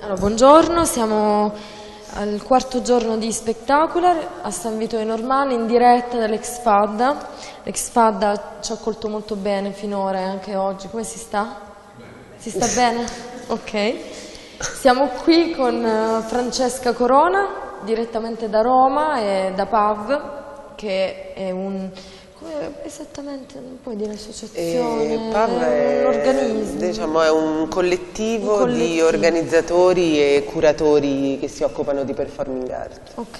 Allora, buongiorno, siamo al quarto giorno di Spectacular a San Vito dei Normali in diretta dall'Ex Fadda. L'Ex Fadda ci ha accolto molto bene finora e anche oggi. Come si sta? Si sta bene? Ok. Siamo qui con eh, Francesca Corona, direttamente da Roma e da PAV, che è un esattamente, non puoi dire associazione, E PAV è, un organismo. diciamo, è un collettivo, Un collettivo. di organizzatori e curatori che si occupano di performing art. Ok,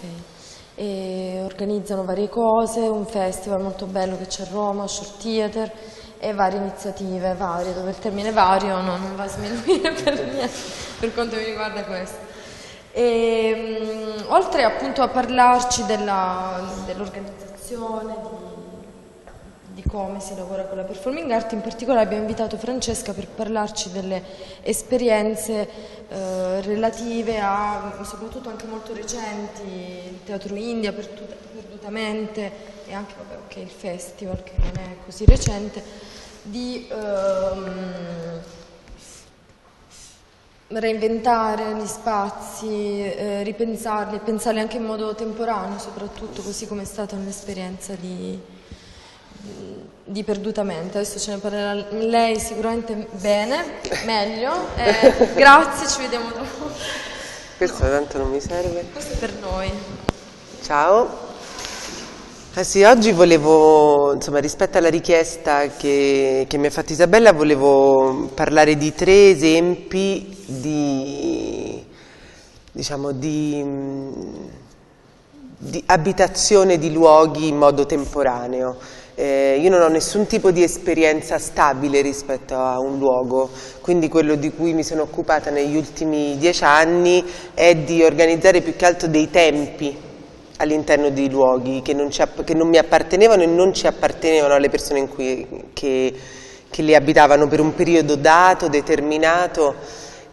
e organizzano varie cose, un festival molto bello che c'è a Roma, Short Theater e varie iniziative varie, dove il termine vario no, non va a sminuire per niente, per quanto mi riguarda questo. E, mm, oltre appunto a parlarci dell'organizzazione, di, di come si lavora con la performing art, in particolare abbiamo invitato Francesca per parlarci delle esperienze eh, relative a, soprattutto anche molto recenti, il Teatro India, Perduta- Perdutamente e anche vabbè, ok, il festival che non è così recente, di ehm, reinventare gli spazi, eh, ripensarli, pensarli anche in modo temporaneo soprattutto, così come è stata un'esperienza di, di perdutamente. Adesso ce ne parlerà lei sicuramente bene, meglio. Eh, grazie, ci vediamo dopo. Questo tanto non mi serve. Questo è per noi. Ciao. Eh sì, oggi volevo, insomma, rispetto alla richiesta che, che mi ha fatto Isabella, volevo parlare di tre esempi di, diciamo, di, di abitazione di luoghi in modo temporaneo. Eh, io non ho nessun tipo di esperienza stabile rispetto a un luogo, quindi quello di cui mi sono occupata negli ultimi dieci anni è di organizzare più che altro dei tempi all'interno dei luoghi che non, ci che non mi appartenevano e non ci appartenevano alle persone in cui, che, che li abitavano per un periodo dato, determinato.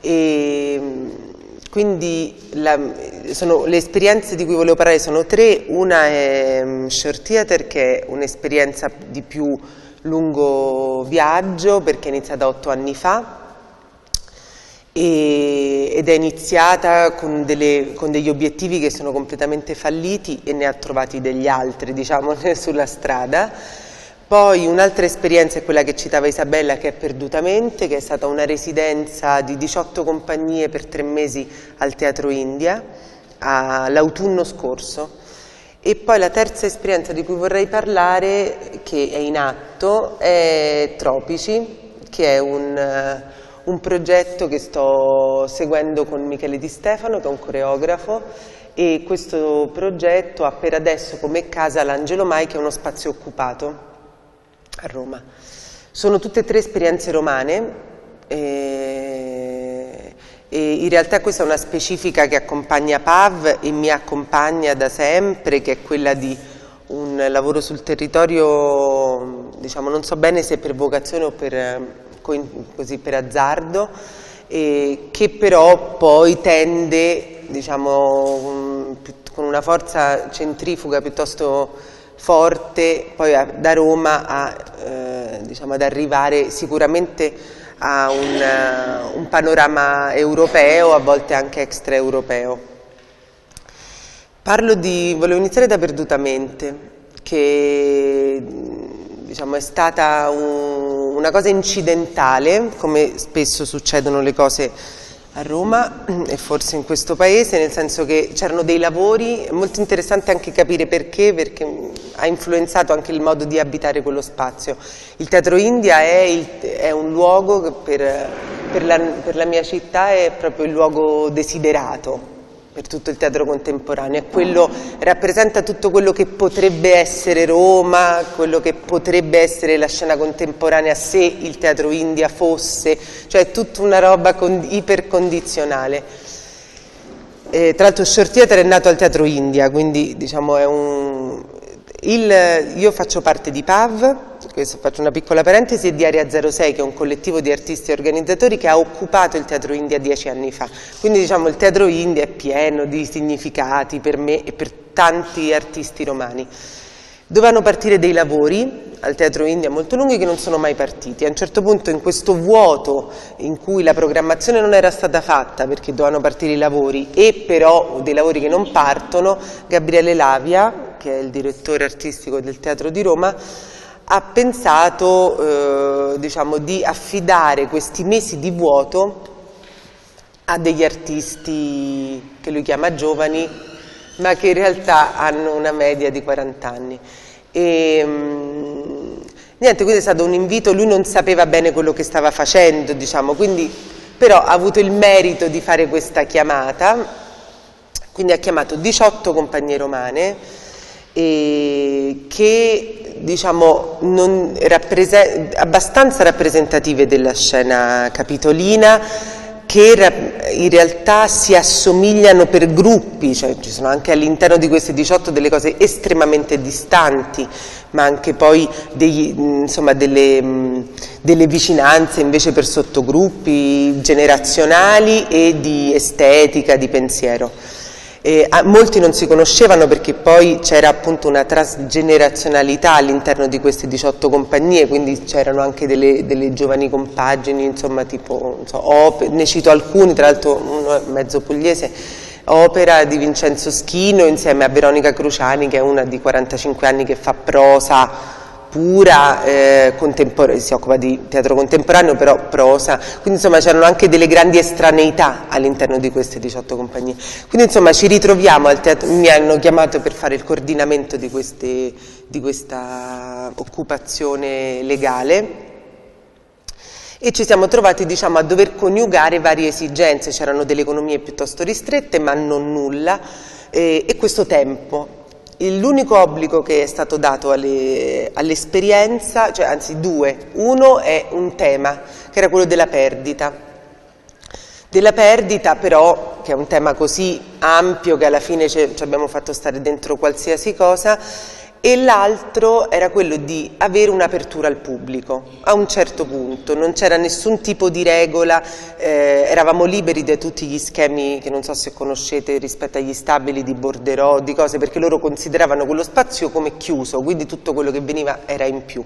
E, quindi la- sono- le esperienze di cui volevo parlare sono tre, una è mm, Short Theater che è un'esperienza di più lungo viaggio perché è iniziata otto anni fa e- ed è iniziata con, delle- con degli obiettivi che sono completamente falliti e ne ha trovati degli altri diciamo sulla strada. Poi un'altra esperienza è quella che citava Isabella che è Perdutamente, che è stata una residenza di 18 compagnie per tre mesi al Teatro India l'autunno scorso. E poi la terza esperienza di cui vorrei parlare, che è in atto, è Tropici, che è un, un progetto che sto seguendo con Michele Di Stefano, che è un coreografo, e questo progetto ha per adesso come casa l'Angelo Mai, che è uno spazio occupato a Roma. Sono tutte e tre esperienze romane e, e in realtà questa è una specifica che accompagna PAV e mi accompagna da sempre, che è quella di un lavoro sul territorio, diciamo, non so bene se per vocazione o per, eh, così, per azzardo, e che però poi tende, diciamo, con una forza centrifuga piuttosto forte poi a- da Roma a, eh, diciamo, ad arrivare sicuramente a un, eh, un panorama europeo, a volte anche extraeuropeo. Parlo di, volevo iniziare da Perdutamente, che diciamo, è stata un- una cosa incidentale, come spesso succedono le cose a Roma e forse in questo paese, nel senso che c'erano dei lavori, è molto interessante anche capire perché, perché ha influenzato anche il modo di abitare quello spazio. Il Teatro India è, il- è un luogo che per, per la, per la mia città è proprio il luogo desiderato per tutto il teatro contemporaneo, quello, rappresenta tutto quello che potrebbe essere Roma, quello che potrebbe essere la scena contemporanea se il teatro India fosse, cioè tutta una roba con- ipercondizionale. Eh, tra l'altro Short Theater è nato al Teatro India, quindi diciamo è un... il- io faccio parte di PAV, questo faccio una piccola parentesi, di Area 06 che è un collettivo di artisti e organizzatori che ha occupato il Teatro India dieci anni fa. Quindi diciamo il Teatro India è pieno di significati per me e per tanti artisti romani. Dovevano partire dei lavori al Teatro India molto lunghi che non sono mai partiti. A un certo punto in questo vuoto in cui la programmazione non era stata fatta perché dovevano partire i lavori e però dei lavori che non partono, Gabriele Lavia, che è il direttore artistico del Teatro di Roma, ha pensato eh, diciamo, di affidare questi mesi di vuoto a degli artisti che lui chiama giovani, ma che in realtà hanno una media di 40 anni. E, mm, niente, quindi è stato un invito, lui non sapeva bene quello che stava facendo, diciamo, quindi, però ha avuto il merito di fare questa chiamata, quindi ha chiamato 18 compagnie romane eh, che diciamo non, rapprese abbastanza rappresentative della scena capitolina, che in realtà si assomigliano per gruppi, cioè ci sono anche all'interno di queste 18 delle cose estremamente distanti, ma anche poi degli, insomma, delle, delle, vicinanze invece per sottogruppi generazionali e di estetica, di pensiero. Eh, molti non si conoscevano perché poi c'era appunto una trasgenerazionalità all'interno di queste 18 compagnie, quindi c'erano anche delle, delle, giovani compagini, insomma tipo, so, ne cito alcuni, tra l'altro uno è mezzo pugliese, opera di Vincenzo Schino insieme a Veronica Cruciani che è una di 45 anni che fa prosa pura, eh, si occupa di teatro contemporaneo, però prosa, quindi insomma c'erano anche delle grandi estraneità all'interno di queste 18 compagnie. Quindi insomma ci ritroviamo al teatro, mi hanno chiamato per fare il coordinamento di, queste, di questa occupazione legale e ci siamo trovati diciamo, a dover coniugare varie esigenze, c'erano delle economie piuttosto ristrette ma non nulla eh, e questo tempo L'unico obbligo che è stato dato all'esperienza, all cioè anzi due, uno è un tema, che era quello della perdita. Della perdita però, che è un tema così ampio che alla fine ci abbiamo fatto stare dentro qualsiasi cosa, e l'altro era quello di avere un'apertura al pubblico a un certo punto, non c'era nessun tipo di regola, eh, eravamo liberi da tutti gli schemi che non so se conoscete rispetto agli stabili di borderò, di cose, perché loro consideravano quello spazio come chiuso, quindi tutto quello che veniva era in più.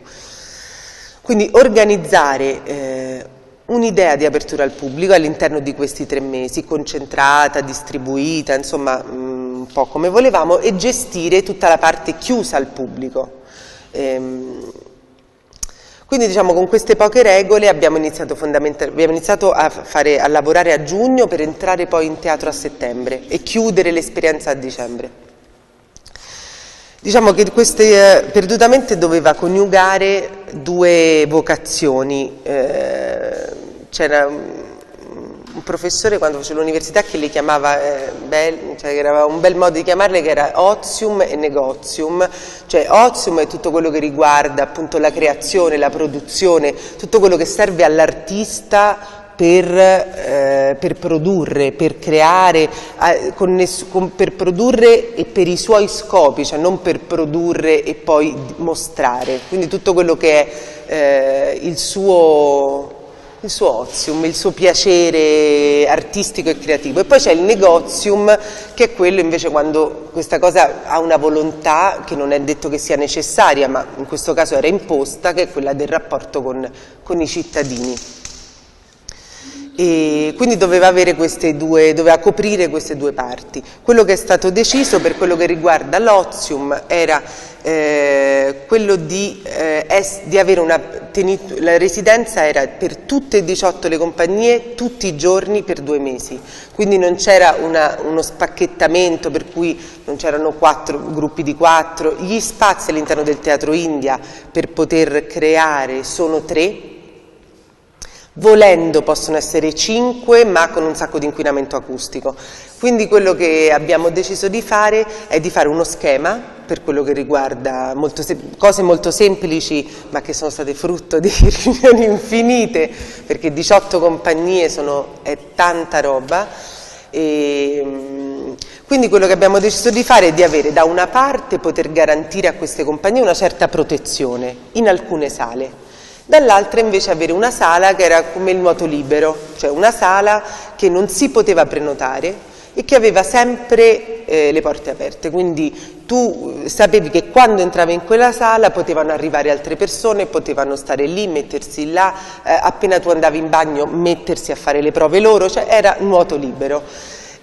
Quindi organizzare eh, un'idea di apertura al pubblico all'interno di questi tre mesi, concentrata, distribuita, insomma mm, un po' come volevamo, e gestire tutta la parte chiusa al pubblico. Ehm, quindi diciamo con queste poche regole abbiamo iniziato, abbiamo iniziato a, fare, a lavorare a giugno per entrare poi in teatro a settembre e chiudere l'esperienza a dicembre. Diciamo che queste, eh, perdutamente doveva coniugare due vocazioni. Eh, c'era un professore quando facevo l'università che le chiamava, eh, bel, cioè era un bel modo di chiamarle che era ozium e negozium, cioè ozium è tutto quello che riguarda appunto la creazione, la produzione, tutto quello che serve all'artista per, eh, per, produrre, per creare, eh, con per produrre e per i suoi scopi, cioè non per produrre e poi mostrare. Quindi tutto quello che è eh, il suo il suo ozium, il suo piacere artistico e creativo. E poi c'è il negozium, che è quello invece quando questa cosa ha una volontà che non è detto che sia necessaria, ma in questo caso era imposta, che è quella del rapporto con, con i cittadini e quindi doveva, due, doveva, coprire queste due parti. Quello che è stato deciso per quello che riguarda l'ozium era eh, quello di, eh, es, di avere una la residenza era per tutte e 18 le compagnie tutti i giorni per due mesi, quindi non c'era uno spacchettamento per cui non c'erano quattro, gruppi di quattro, gli spazi all'interno del Teatro India per poter creare sono tre, Volendo possono essere 5 ma con un sacco di inquinamento acustico. Quindi quello che abbiamo deciso di fare è di fare uno schema per quello che riguarda molto cose molto semplici ma che sono state frutto di riunioni infinite perché 18 compagnie sono, è tanta roba. E, quindi quello che abbiamo deciso di fare è di avere da una parte poter garantire a queste compagnie una certa protezione in alcune sale dall'altra invece avere una sala che era come il nuoto libero, cioè una sala che non si poteva prenotare e che aveva sempre eh, le porte aperte, quindi tu eh, sapevi che quando entravi in quella sala potevano arrivare altre persone, potevano stare lì, mettersi là, eh, appena tu andavi in bagno mettersi a fare le prove loro, cioè era nuoto libero.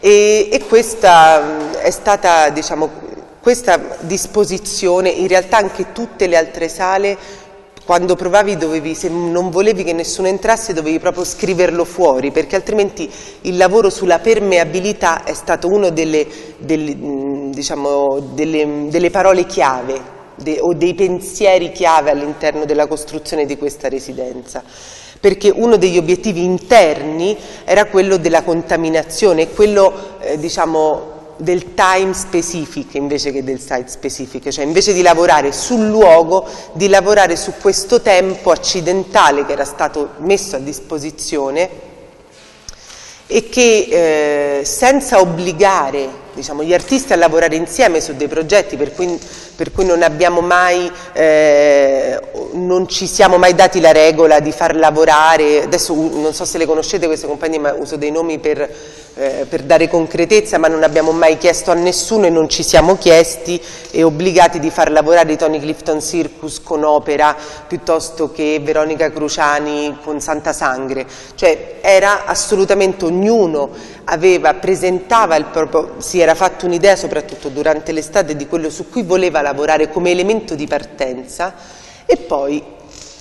E, e questa mm, è stata, diciamo, questa disposizione, in realtà anche tutte le altre sale quando provavi dovevi, se non volevi che nessuno entrasse dovevi proprio scriverlo fuori perché altrimenti il lavoro sulla permeabilità è stato uno delle, delle, diciamo, delle, delle parole chiave de, o dei pensieri chiave all'interno della costruzione di questa residenza. Perché uno degli obiettivi interni era quello della contaminazione, quello eh, diciamo, del time specific invece che del site specific, cioè invece di lavorare sul luogo, di lavorare su questo tempo accidentale che era stato messo a disposizione e che eh, senza obbligare diciamo, gli artisti a lavorare insieme su dei progetti per cui, per cui non, mai, eh, non ci siamo mai dati la regola di far lavorare, adesso non so se le conoscete queste compagnie ma uso dei nomi per eh, per dare concretezza, ma non abbiamo mai chiesto a nessuno e non ci siamo chiesti e obbligati di far lavorare Tony Clifton Circus con opera piuttosto che Veronica Cruciani con Santa Sangre, cioè era assolutamente ognuno aveva, presentava il proprio, si era fatto un'idea soprattutto durante l'estate di quello su cui voleva lavorare come elemento di partenza e poi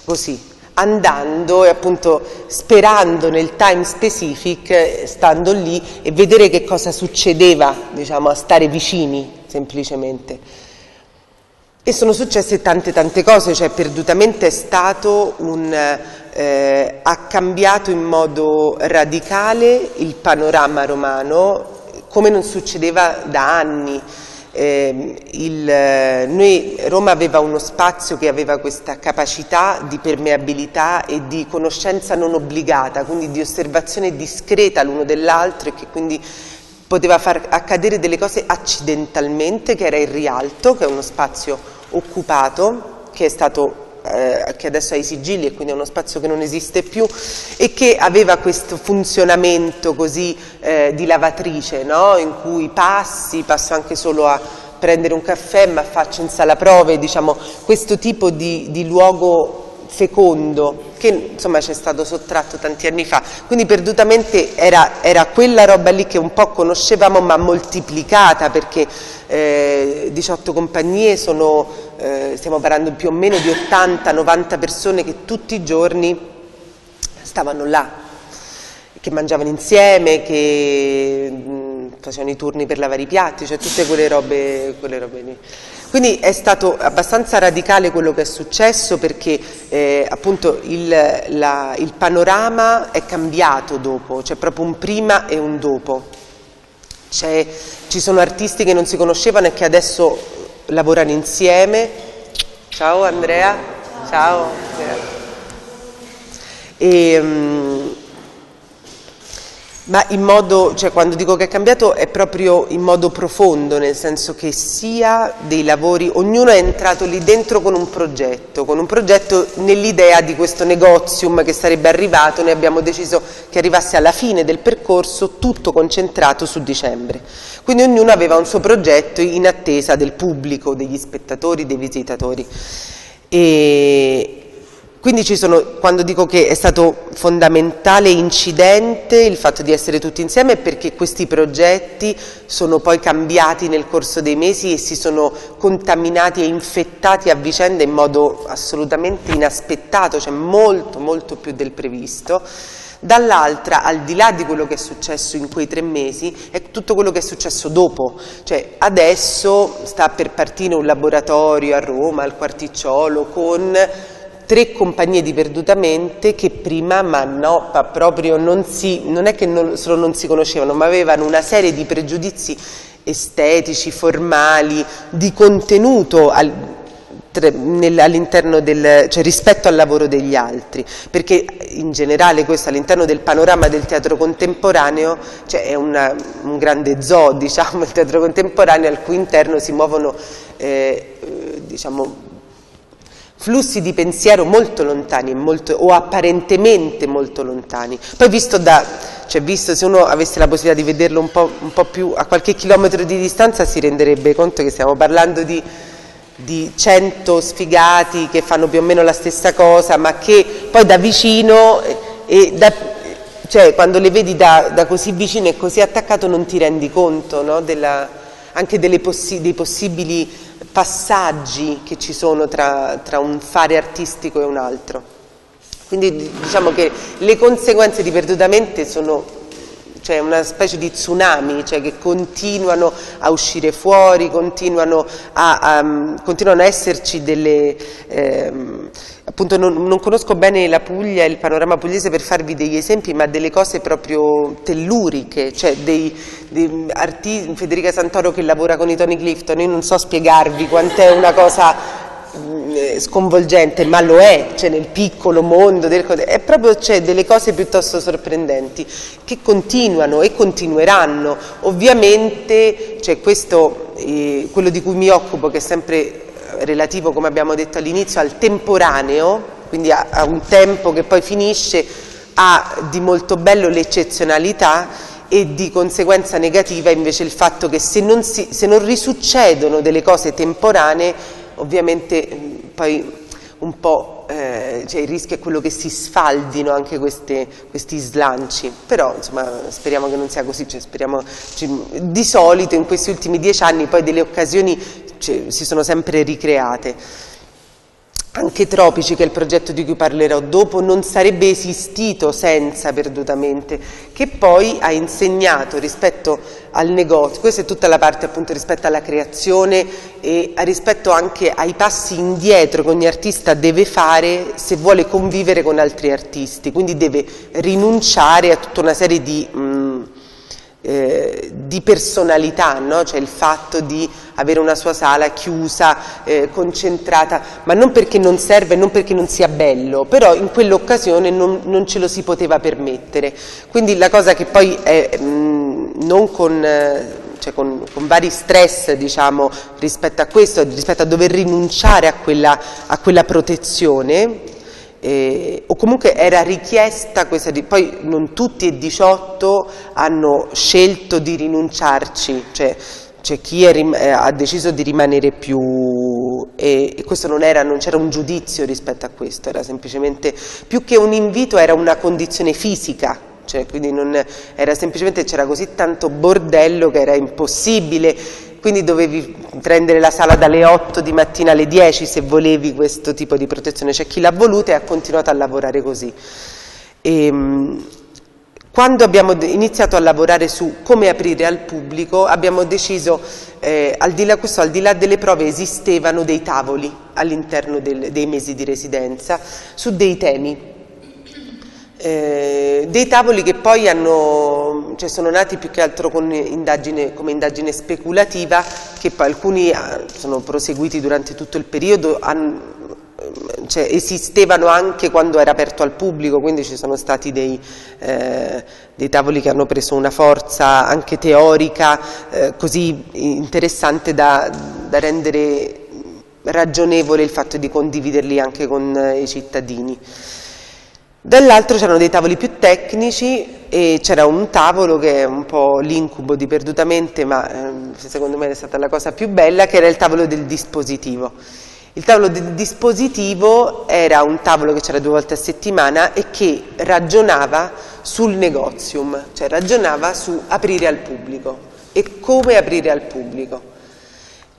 così andando e appunto sperando nel time specific, stando lì e vedere che cosa succedeva, diciamo, a stare vicini semplicemente. E sono successe tante tante cose, cioè perdutamente è stato un, eh, ha cambiato in modo radicale il panorama romano come non succedeva da anni. Eh, il, noi, Roma aveva uno spazio che aveva questa capacità di permeabilità e di conoscenza non obbligata, quindi di osservazione discreta l'uno dell'altro e che quindi poteva far accadere delle cose accidentalmente, che era il Rialto, che è uno spazio occupato, che è stato eh, che adesso ha i sigilli e quindi è uno spazio che non esiste più e che aveva questo funzionamento così eh, di lavatrice no? in cui passi, passo anche solo a prendere un caffè ma faccio in sala prove, diciamo questo tipo di, di luogo fecondo che insomma ci è stato sottratto tanti anni fa, quindi perdutamente era, era, quella roba lì che un po' conoscevamo ma moltiplicata perché eh, 18 compagnie sono, eh, stiamo parlando più o meno di 80-90 persone che tutti i giorni stavano là, che mangiavano insieme, che facevano i turni per lavare i piatti, cioè tutte quelle robe, quelle robe lì. Quindi è stato abbastanza radicale quello che è successo perché eh, appunto il, la, il, panorama è cambiato dopo, c'è proprio un prima e un dopo. ci sono artisti che non si conoscevano e che adesso lavorano insieme. Ciao Andrea. Ciao. Ciao. E, um, ma in modo, cioè quando dico che è cambiato è proprio in modo profondo, nel senso che sia dei lavori, ognuno è entrato lì dentro con un progetto, con un progetto nell'idea di questo negozium che sarebbe arrivato, noi abbiamo deciso che arrivasse alla fine del percorso tutto concentrato su dicembre. Quindi ognuno aveva un suo progetto in attesa del pubblico, degli spettatori, dei visitatori. E, quindi sono, quando dico che è stato fondamentale incidente il fatto di essere tutti insieme è perché questi progetti sono poi cambiati nel corso dei mesi e si sono contaminati e infettati a vicenda in modo assolutamente inaspettato, cioè molto molto più del previsto. Dall'altra, al di là di quello che è successo in quei tre mesi, è tutto quello che è successo dopo. Cioè, adesso sta per partire un laboratorio a Roma, al Quarticciolo, con tre compagnie di perdutamente che prima, ma no, ma proprio non, si, non è che non, solo non si conoscevano, ma avevano una serie di pregiudizi estetici, formali, di contenuto al, all'interno del, cioè rispetto al lavoro degli altri, perché in generale questo all'interno del panorama del teatro contemporaneo cioè è una, un grande zoo, diciamo, il teatro contemporaneo al cui interno si muovono eh, diciamo, flussi di pensiero molto lontani molto, o apparentemente molto lontani. Poi visto da, cioè visto se uno avesse la possibilità di vederlo un po', un po più a qualche chilometro di distanza si renderebbe conto che stiamo parlando di, di 100 sfigati che fanno più o meno la stessa cosa, ma che poi da vicino e da, cioè quando le vedi da, da, così vicino e così attaccato non ti rendi conto no? Della, anche possi dei possibili passaggi che ci sono tra, tra un fare artistico e un altro. Quindi diciamo che le conseguenze di perdutamente sono cioè una specie di tsunami cioè che continuano a uscire fuori, continuano a, a, continuano a esserci delle... Ehm, appunto non, non, conosco bene la Puglia il panorama pugliese per farvi degli esempi, ma delle cose proprio telluriche, cioè dei, dei artisti, Federica Santoro che lavora con i Tony Clifton, io non so spiegarvi quant'è una cosa sconvolgente, ma lo è, cioè nel piccolo mondo, del, è proprio cioè, delle cose piuttosto sorprendenti che continuano e continueranno. Ovviamente cioè, questo, eh, quello di cui mi occupo, che è sempre relativo, come abbiamo detto all'inizio, al temporaneo, quindi a, a, un tempo che poi finisce, ha di molto bello l'eccezionalità e di conseguenza negativa invece il fatto che se non, si, se non risuccedono delle cose temporanee, ovviamente poi un po' eh, cioè il rischio è quello che si sfaldino anche queste, questi slanci, però insomma speriamo che non sia così, cioè, speriamo, cioè, di solito in questi ultimi dieci anni poi delle occasioni cioè, si sono sempre ricreate. Anche Tropici, che è il progetto di cui parlerò dopo, non sarebbe esistito senza perdutamente, che poi ha insegnato rispetto al negozio, questa è tutta la parte appunto rispetto alla creazione e rispetto anche ai passi indietro che ogni artista deve fare se vuole convivere con altri artisti, quindi deve rinunciare a tutta una serie di... Mh, eh, di personalità, no? cioè il fatto di avere una sua sala chiusa, eh, concentrata, ma non perché non serve, non perché non sia bello, però in quell'occasione non, non, ce lo si poteva permettere. Quindi la cosa che poi è mh, non con... Eh, cioè con, con, vari stress diciamo, rispetto a questo, rispetto a dover rinunciare a quella, a quella protezione, eh, o comunque era richiesta questa, poi non tutti e 18 hanno scelto di rinunciarci, cioè c'è chi è, eh, ha deciso di rimanere più e, e questo non era, non c'era un giudizio rispetto a questo, era semplicemente più che un invito era una condizione fisica, cioè, quindi non, era semplicemente c'era così tanto bordello che era impossibile quindi dovevi prendere la sala dalle 8 di mattina alle 10 se volevi questo tipo di protezione, c'è chi l'ha voluta e ha continuato a lavorare così. E, ehm, quando abbiamo iniziato a lavorare su come aprire al pubblico abbiamo deciso, eh, al, di là, questo, al di là delle prove esistevano dei tavoli all'interno dei mesi di residenza su dei temi eh, dei tavoli che poi hanno, cioè sono nati più che altro indagine, come indagine speculativa, che poi alcuni ah, sono proseguiti durante tutto il periodo, hanno, cioè, esistevano anche quando era aperto al pubblico, quindi ci sono stati dei, eh, dei tavoli che hanno preso una forza anche teorica eh, così interessante da, da rendere ragionevole il fatto di condividerli anche con eh, i cittadini. Dall'altro c'erano dei tavoli più tecnici e c'era un tavolo che è un po' l'incubo di perdutamente, ma eh, secondo me è stata la cosa più bella, che era il tavolo del dispositivo. Il tavolo del dispositivo era un tavolo che c'era due volte a settimana e che ragionava sul negozium, cioè ragionava su aprire al pubblico e come aprire al pubblico.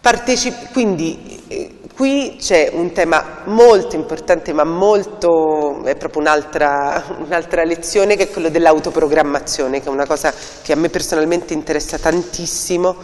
Partecip quindi eh, Qui c'è un tema molto importante, ma molto, è proprio un'altra un lezione, che è quello dell'autoprogrammazione, che è una cosa che a me personalmente interessa tantissimo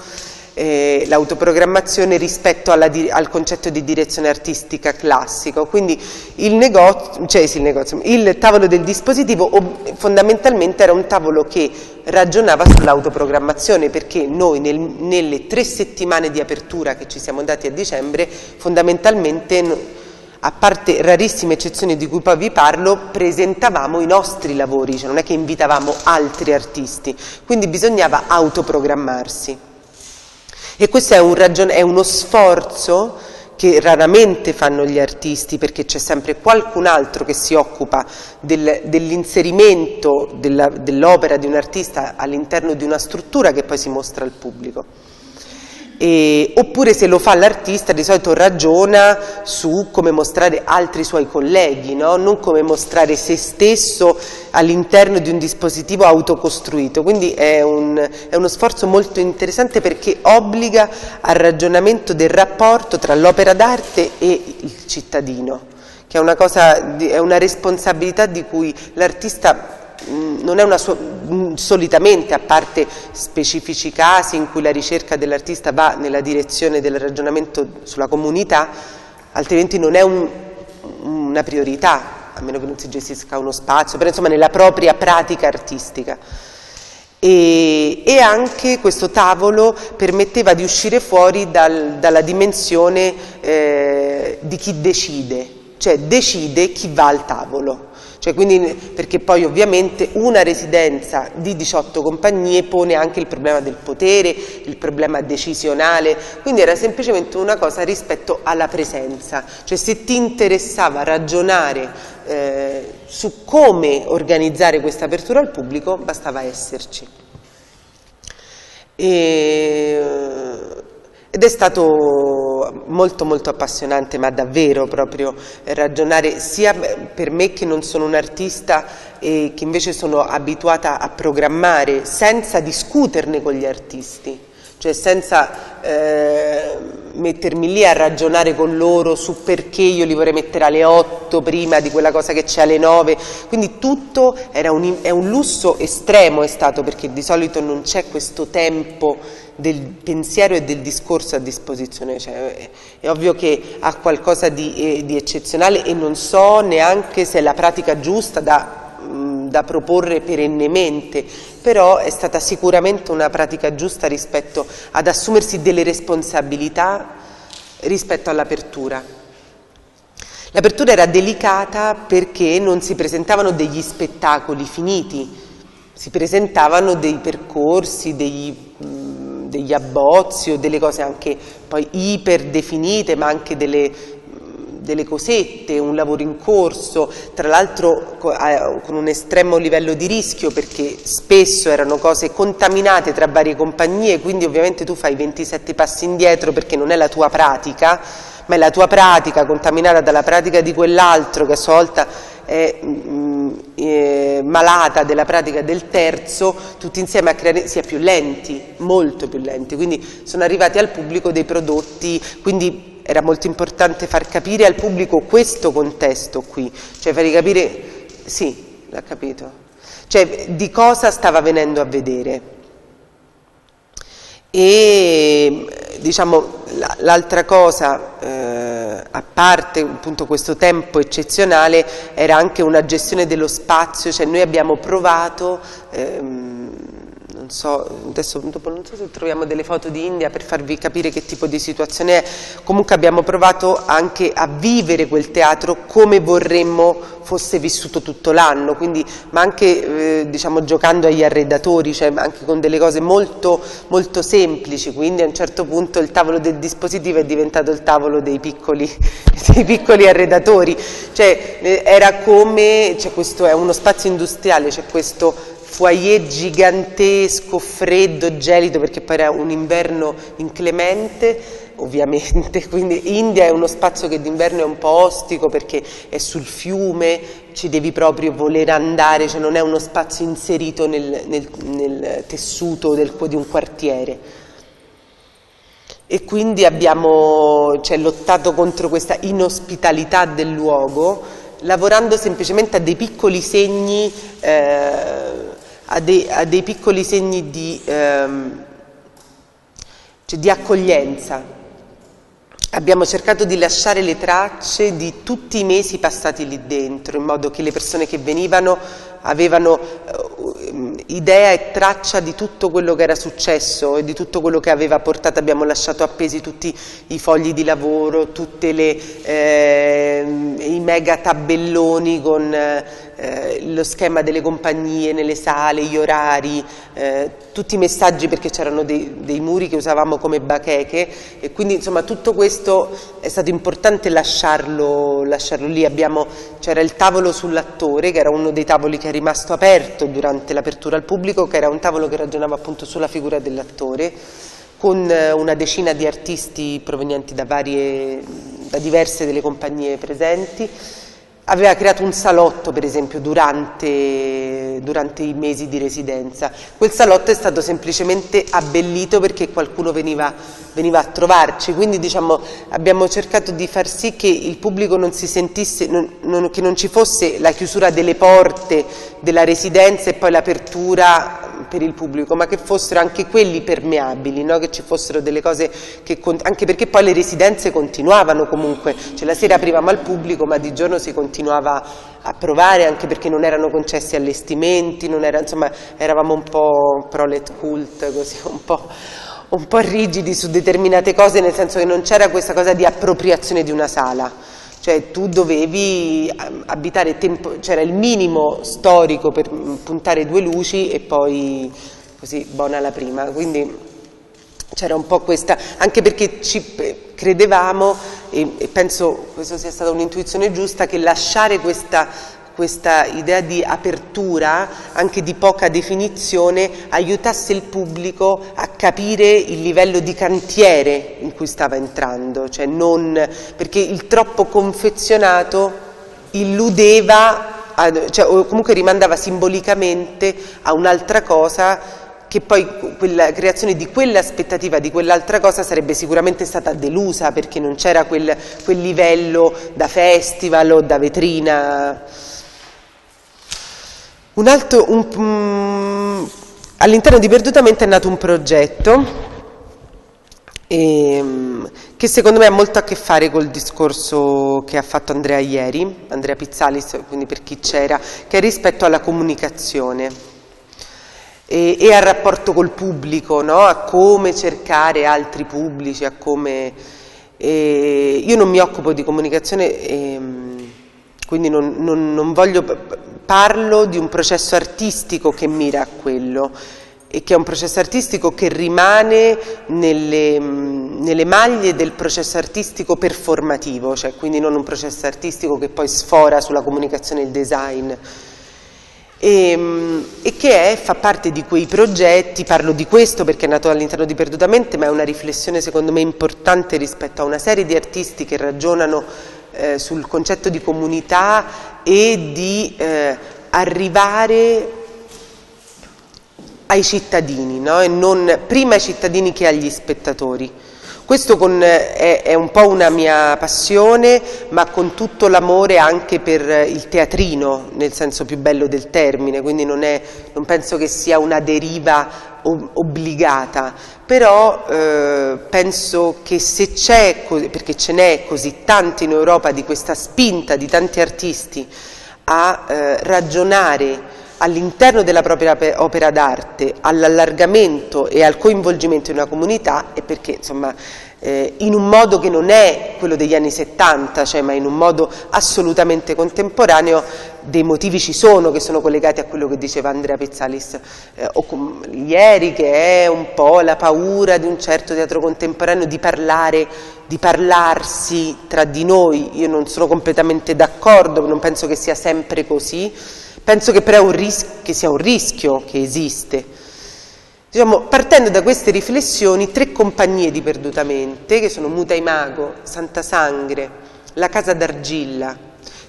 eh, l'autoprogrammazione rispetto al concetto di direzione artistica classico. Quindi il, negozio, cioè, il, negozio, il tavolo del dispositivo fondamentalmente era un tavolo che ragionava sull'autoprogrammazione perché noi nel, nelle tre settimane di apertura che ci siamo dati a dicembre fondamentalmente a parte rarissime eccezioni di cui poi vi parlo, presentavamo i nostri lavori, cioè non è che invitavamo altri artisti, quindi bisognava autoprogrammarsi. E questo è, un ragion- è uno sforzo che raramente fanno gli artisti perché c'è sempre qualcun altro che si occupa del, dell'inserimento dell'opera di un artista all'interno di una struttura che poi si mostra al pubblico. E, oppure se lo fa l'artista di solito ragiona su come mostrare altri suoi colleghi, no? non come mostrare se stesso all'interno di un dispositivo autocostruito, quindi è, un, è uno sforzo molto interessante perché obbliga al ragionamento del rapporto tra l'opera d'arte e il cittadino, che è una, cosa, è una responsabilità di cui l'artista non è una sua, mm, solitamente, a parte specifici casi in cui la ricerca dell'artista va nella direzione del ragionamento sulla comunità, altrimenti non è un, una priorità, a meno che non si gestisca uno spazio, però insomma nella propria pratica artistica. E, e anche questo tavolo permetteva di uscire fuori dal, dalla dimensione eh, di chi decide, cioè decide chi va al tavolo. Cioè quindi, perché poi ovviamente una residenza di 18 compagnie pone anche il problema del potere, il problema decisionale, quindi era semplicemente una cosa rispetto alla presenza, cioè se ti interessava ragionare eh, su come organizzare questa apertura al pubblico bastava esserci. E, ed è stato molto molto appassionante, ma davvero proprio ragionare sia per me che non sono un artista e che invece sono abituata a programmare senza discuterne con gli artisti, cioè senza eh, mettermi lì a ragionare con loro su perché io li vorrei mettere alle 8 prima di quella cosa che c'è alle 9, quindi tutto un, è un lusso estremo è stato perché di solito non c'è questo tempo del pensiero e del discorso a disposizione, cioè, è ovvio che ha qualcosa di, eh, di, eccezionale e non so neanche se è la pratica giusta da, mh, da proporre perennemente, però è stata sicuramente una pratica giusta rispetto ad assumersi delle responsabilità rispetto all'apertura. L'apertura era delicata perché non si presentavano degli spettacoli finiti, si presentavano dei percorsi, degli degli abbozzi o delle cose anche poi iper definite, ma anche delle, delle cosette, un lavoro in corso, tra l'altro con un estremo livello di rischio perché spesso erano cose contaminate tra varie compagnie, quindi ovviamente tu fai 27 passi indietro perché non è la tua pratica, ma è la tua pratica contaminata dalla pratica di quell'altro che a sua volta è mm, eh, malata della pratica del terzo, tutti insieme a creare, si è più lenti, molto più lenti, quindi sono arrivati al pubblico dei prodotti, quindi era molto importante far capire al pubblico questo contesto qui, cioè fargli capire, sì, l'ha capito, cioè di cosa stava venendo a vedere. E diciamo l'altra cosa eh, a parte appunto questo tempo eccezionale, era anche una gestione dello spazio, cioè noi abbiamo provato ehm, non so, adesso dopo non so se troviamo delle foto di India per farvi capire che tipo di situazione è, comunque abbiamo provato anche a vivere quel teatro come vorremmo fosse vissuto tutto l'anno, ma anche eh, diciamo, giocando agli arredatori, cioè anche con delle cose molto, molto semplici, quindi a un certo punto il tavolo del dispositivo è diventato il tavolo dei piccoli, dei piccoli arredatori, cioè eh, era come, cioè, questo è uno spazio industriale, c'è questo foyer gigantesco, freddo, gelido perché poi era un inverno inclemente ovviamente, quindi India è uno spazio che d'inverno è un po' ostico perché è sul fiume, ci devi proprio voler andare, cioè non è uno spazio inserito nel, nel, nel tessuto del, di un quartiere. E quindi abbiamo cioè, lottato contro questa inospitalità del luogo, lavorando semplicemente a dei piccoli segni eh, a dei, a dei piccoli segni di, ehm, cioè di accoglienza. Abbiamo cercato di lasciare le tracce di tutti i mesi passati lì dentro, in modo che le persone che venivano avevano uh, idea e traccia di tutto quello che era successo e di tutto quello che aveva portato. Abbiamo lasciato appesi tutti i fogli di lavoro, tutti eh, i mega tabelloni con... Eh, lo schema delle compagnie nelle sale, gli orari, eh, tutti i messaggi perché c'erano dei, dei, muri che usavamo come bacheche e quindi insomma tutto questo è stato importante lasciarlo, lasciarlo lì. c'era il tavolo sull'attore che era uno dei tavoli che è rimasto aperto durante l'apertura al pubblico, che era un tavolo che ragionava appunto sulla figura dell'attore con eh, una decina di artisti provenienti da, varie, da diverse delle compagnie presenti aveva creato un salotto per esempio durante, durante, i mesi di residenza. Quel salotto è stato semplicemente abbellito perché qualcuno veniva, veniva a trovarci, quindi diciamo, abbiamo cercato di far sì che il pubblico non si sentisse, non, non, che non ci fosse la chiusura delle porte della residenza e poi l'apertura per il pubblico, ma che fossero anche quelli permeabili, no? che ci fossero delle cose che, anche perché poi le residenze continuavano comunque, cioè la sera aprivamo al pubblico ma di giorno si continuava a provare anche perché non erano concessi allestimenti, era, insomma eravamo un po' prolet cult, così un po' un po' rigidi su determinate cose, nel senso che non c'era questa cosa di appropriazione di una sala cioè tu dovevi ehm, abitare, c'era il minimo storico per puntare due luci e poi così buona la prima, quindi c'era un po' questa, anche perché ci credevamo e, e penso questa sia stata un'intuizione giusta, che lasciare questa questa idea di apertura, anche di poca definizione, aiutasse il pubblico a capire il livello di cantiere in cui stava entrando, cioè non, perché il troppo confezionato illudeva, cioè, o comunque rimandava simbolicamente a un'altra cosa che poi la creazione di quell'aspettativa, di quell'altra cosa sarebbe sicuramente stata delusa perché non c'era quel, quel livello da festival o da vetrina. Um, all'interno di Perdutamente è nato un progetto ehm, che secondo me ha molto a che fare col discorso che ha fatto Andrea ieri, Andrea Pizzalis, quindi per chi c'era, che è rispetto alla comunicazione e, e al rapporto col pubblico, no? a come cercare altri pubblici, a come... Eh, io non mi occupo di comunicazione, eh, quindi non, non, non voglio parlo di un processo artistico che mira a quello e che è un processo artistico che rimane nelle, nelle, maglie del processo artistico performativo, cioè quindi non un processo artistico che poi sfora sulla comunicazione e il design. E, e che è, fa parte di quei progetti, parlo di questo perché è nato all'interno di Perdutamente, ma è una riflessione secondo me importante rispetto a una serie di artisti che ragionano eh, sul concetto di comunità e di eh, arrivare ai cittadini, no? e non prima ai cittadini che agli spettatori. Questo con, è, è, un po' una mia passione, ma con tutto l'amore anche per il teatrino, nel senso più bello del termine, quindi non, è, non penso che sia una deriva obbligata, però eh, penso che se c'è, perché ce n'è così tanti in Europa di questa spinta di tanti artisti a eh, ragionare all'interno della propria opera d'arte all'allargamento e al coinvolgimento in una comunità è perché insomma eh, in un modo che non è quello degli anni 70, cioè, ma in un modo assolutamente contemporaneo, dei motivi ci sono che sono collegati a quello che diceva Andrea Pizzalis eh, ieri, che è un po' la paura di un certo teatro contemporaneo di parlare, di parlarsi tra di noi. Io non sono completamente d'accordo, non penso che sia sempre così, penso che però un che sia un rischio che esiste Diciamo, partendo da queste riflessioni, tre compagnie di Perdutamente, che sono Mutaimago, Santa Sangre, la Casa d'Argilla,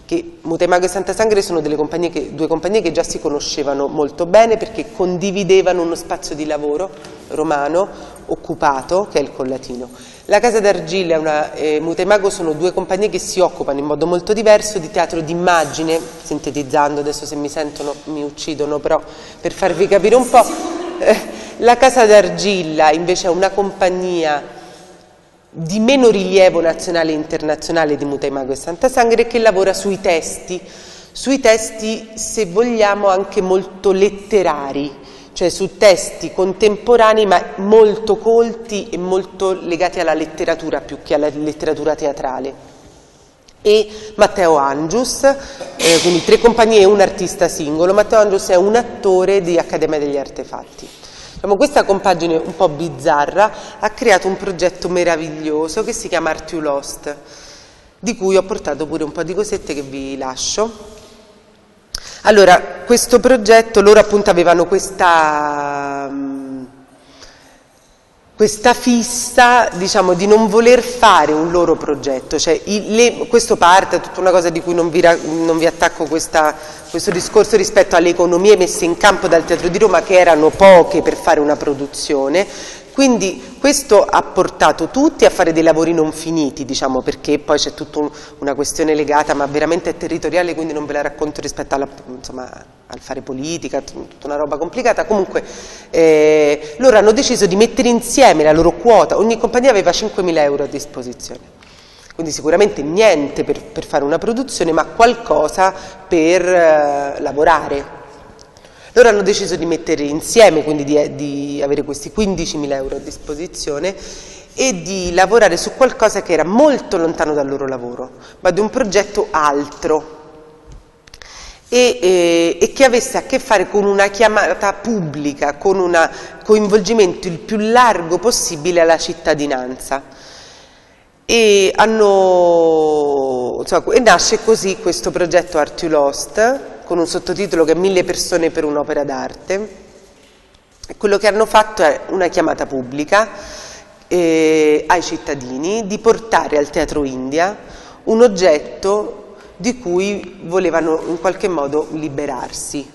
che Mutaimago e Santa Sangre sono compagnie che, due compagnie che già si conoscevano molto bene perché condividevano uno spazio di lavoro romano occupato, che è il Collatino. La Casa d'Argilla e eh, Mutaimago sono due compagnie che si occupano in modo molto diverso di teatro d'immagine, sintetizzando, adesso se mi sentono mi uccidono, però per farvi capire un po'. Eh, la Casa d'Argilla invece è una compagnia di meno rilievo nazionale e internazionale di Mutaimago e Santa Sangre che lavora sui testi, sui testi se vogliamo anche molto letterari, cioè su testi contemporanei ma molto colti e molto legati alla letteratura più che alla letteratura teatrale. e Matteo Angius, eh, quindi tre compagnie e un artista singolo. Matteo Angius è un attore di Accademia degli Artefatti. Diciamo, questa compagine un po' bizzarra ha creato un progetto meraviglioso che si chiama Art You Lost, di cui ho portato pure un po' di cosette che vi lascio. Allora, questo progetto, loro appunto avevano questa, questa fissa diciamo, di non voler fare un loro progetto, cioè, il, le, questo parte, è tutta una cosa di cui non vi, non vi attacco questa, questo discorso rispetto alle economie messe in campo dal Teatro di Roma che erano poche per fare una produzione, quindi questo ha portato tutti a fare dei lavori non finiti, diciamo, perché poi c'è tutta un, una questione legata, ma veramente è territoriale, quindi non ve la racconto rispetto alla, insomma, al fare politica, tutta una roba complicata. Comunque eh, loro hanno deciso di mettere insieme la loro quota, ogni compagnia aveva 5.000 euro a disposizione. Quindi sicuramente niente per, per fare una produzione, ma qualcosa per eh, lavorare, loro hanno deciso di mettere insieme, quindi di, di avere questi 15.000 euro a disposizione e di lavorare su qualcosa che era molto lontano dal loro lavoro, ma di un progetto altro e, e, e che avesse a che fare con una chiamata pubblica, con un coinvolgimento il più largo possibile alla cittadinanza. E, hanno, insomma, e nasce così questo progetto Art You Lost, con un sottotitolo che è Mille persone per un'opera d'arte. Quello che hanno fatto è una chiamata pubblica eh, ai cittadini di portare al Teatro India un oggetto di cui volevano in qualche modo liberarsi,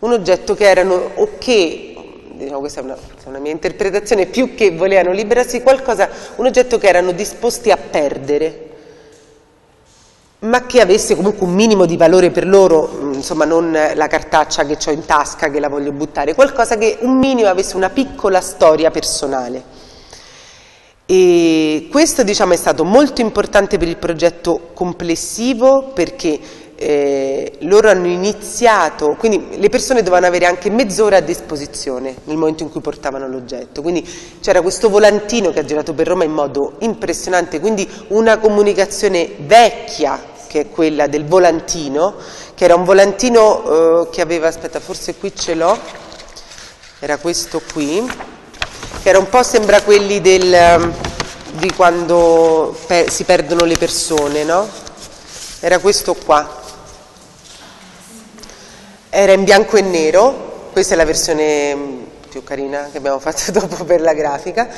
un oggetto che erano o che diciamo, questa è una, una, mia interpretazione, più che volevano liberarsi qualcosa, un oggetto che erano disposti a perdere, ma che avesse comunque un minimo di valore per loro, mm, insomma non la cartaccia che ho in tasca che la voglio buttare, qualcosa che un minimo avesse una piccola storia personale. E questo diciamo, è stato molto importante per il progetto complessivo perché eh, loro hanno iniziato, quindi le persone dovevano avere anche mezz'ora a disposizione nel momento in cui portavano l'oggetto, quindi c'era questo volantino che ha girato per Roma in modo impressionante, quindi una comunicazione vecchia che è quella del volantino, che era un volantino eh, che aveva, aspetta forse qui ce l'ho, era questo qui, che era un po' sembra quelli del, di quando per, si perdono le persone, no? Era questo qua era in bianco e nero, questa è la versione mm, più carina che abbiamo fatto dopo per la grafica,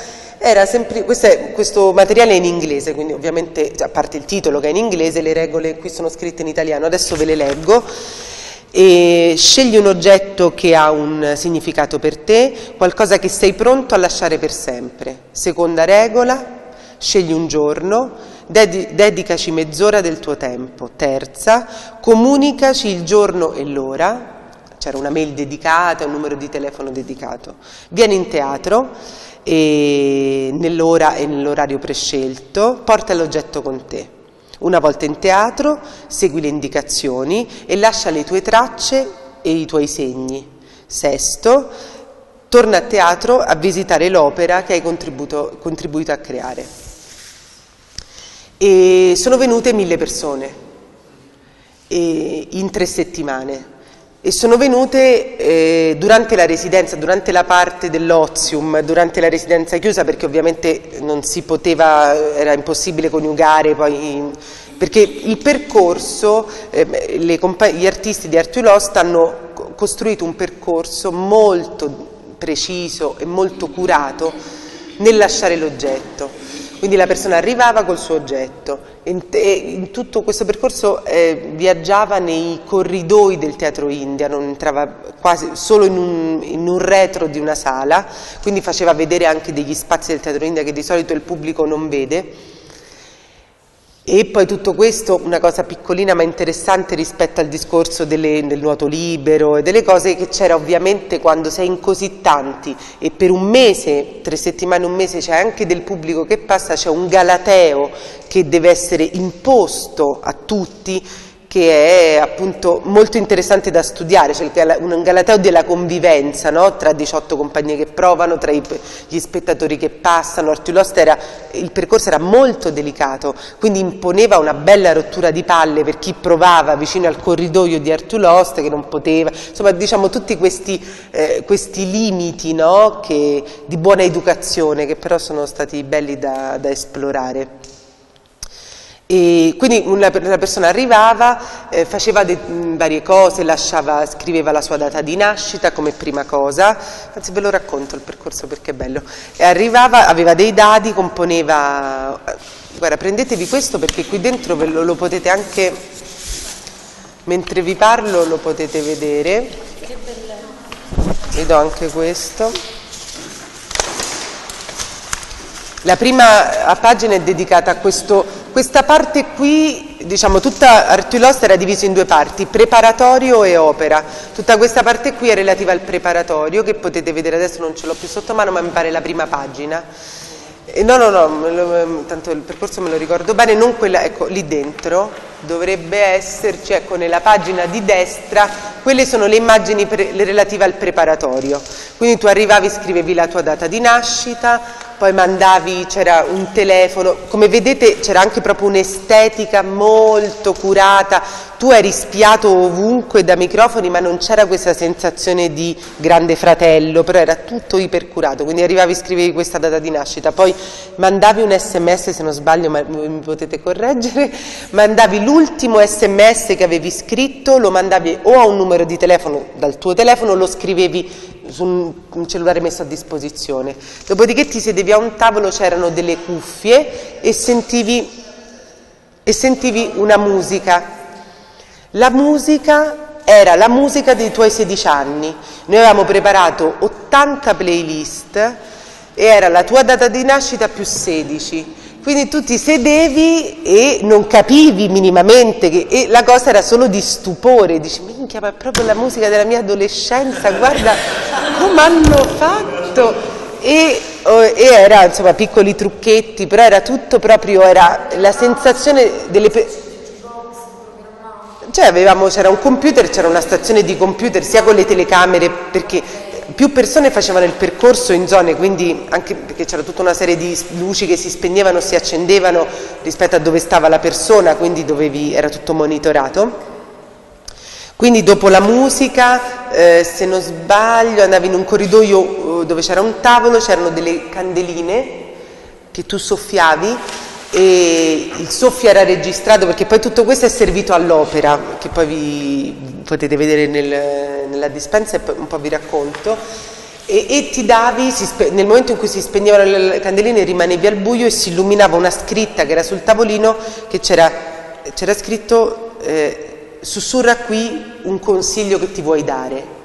sempre, è, questo materiale è in inglese, quindi ovviamente a parte il titolo che è in inglese, le regole qui sono scritte in italiano, adesso ve le leggo. E scegli un oggetto che ha un significato per te, qualcosa che sei pronto a lasciare per sempre. Seconda regola, scegli un giorno, dedicaci mezz'ora del tuo tempo. Terza, comunicaci il giorno e l'ora, c'era una mail dedicata, un numero di telefono dedicato. Vieni in teatro nell'ora e nell'orario prescelto, porta l'oggetto con te. Una volta in teatro, segui le indicazioni e lascia le tue tracce e i tuoi segni. Sesto, torna a teatro a visitare l'opera che hai contribuito a creare. E sono venute mille persone in tre settimane e sono venute eh, durante la residenza, durante la parte dell'ozium, durante la residenza chiusa perché ovviamente non si poteva, era impossibile coniugare poi, perché il percorso, eh, gli artisti di Art Lost hanno costruito un percorso molto preciso e molto curato nel lasciare l'oggetto. Quindi la persona arrivava col suo oggetto. E in tutto questo percorso eh, viaggiava nei corridoi del Teatro India, non entrava quasi solo in un, in un, retro di una sala, quindi faceva vedere anche degli spazi del Teatro India che di solito il pubblico non vede e poi tutto questo, una cosa piccolina ma interessante rispetto al discorso delle, del nuoto libero e delle cose che c'era ovviamente quando sei in così tanti. E per un mese, tre settimane, un mese c'è anche del pubblico che passa, c'è un galateo che deve essere imposto a tutti che è appunto molto interessante da studiare, cioè un galateo della convivenza no? tra 18 compagnie che provano, tra gli spettatori che passano, era, il percorso era molto delicato, quindi imponeva una bella rottura di palle per chi provava vicino al corridoio di Artulost che non poteva, insomma diciamo tutti questi, eh, questi limiti no? che, di buona educazione che però sono stati belli da, da esplorare. E quindi una, una persona arrivava, eh, faceva de, varie cose, lasciava, scriveva la sua data di nascita come prima cosa, anzi ve lo racconto il percorso perché è bello, e arrivava, aveva dei dati, componeva, guarda prendetevi questo perché qui dentro lo, lo potete anche, mentre vi parlo lo potete vedere, vi do anche questo. La prima pagina è dedicata a questo, questa parte qui, diciamo tutta Artulost era divisa in due parti, preparatorio e opera. Tutta questa parte qui è relativa al preparatorio che potete vedere adesso non ce l'ho più sotto mano ma mi pare la prima pagina. E no, no, no, lo, tanto il percorso me lo ricordo bene, non quella, ecco, lì dentro dovrebbe esserci, ecco, nella pagina di destra, quelle sono le immagini pre, le relative al preparatorio. Quindi tu arrivavi, scrivevi la tua data di nascita, poi mandavi, c'era un telefono, come vedete c'era anche proprio un'estetica molto curata, tu eri spiato ovunque da microfoni ma non c'era questa sensazione di grande fratello, però era tutto ipercurato, quindi arrivavi, scrivevi questa data di nascita, poi mandavi un sms se non sbaglio, ma mi potete correggere, mandavi l'ultimo sms che avevi scritto, lo mandavi o a un numero di telefono dal tuo telefono, lo scrivevi su un cellulare messo a disposizione. Dopodiché ti sedevi a un tavolo, c'erano delle cuffie e sentivi, e sentivi una musica. La musica era la musica dei tuoi 16 anni. Noi avevamo preparato 80 playlist e era la tua data di nascita più 16 quindi tu ti sedevi e non capivi minimamente, che, e la cosa era solo di stupore, dici minchia ma è proprio la musica della mia adolescenza, guarda come hanno fatto. E, e, era insomma piccoli trucchetti, però era tutto proprio, era la sensazione delle... Cioè avevamo, c'era un computer, c'era una stazione di computer sia con le telecamere perché più persone facevano il percorso in zone, quindi anche perché c'era tutta una serie di luci che si spegnevano, si accendevano rispetto a dove stava la persona, quindi dovevi, era tutto monitorato. Quindi dopo la musica, eh, se non sbaglio, andavi in un corridoio eh, dove c'era un tavolo, c'erano delle candeline che tu soffiavi e il soffio era registrato perché poi tutto questo è servito all'opera, che poi vi potete vedere nel, nella dispensa e poi un po' vi racconto. E, e ti davi, nel momento in cui si spegnevano le candeline rimanevi al buio e si illuminava una scritta che era sul tavolino che c'era, c'era scritto eh, sussurra qui un consiglio che ti vuoi dare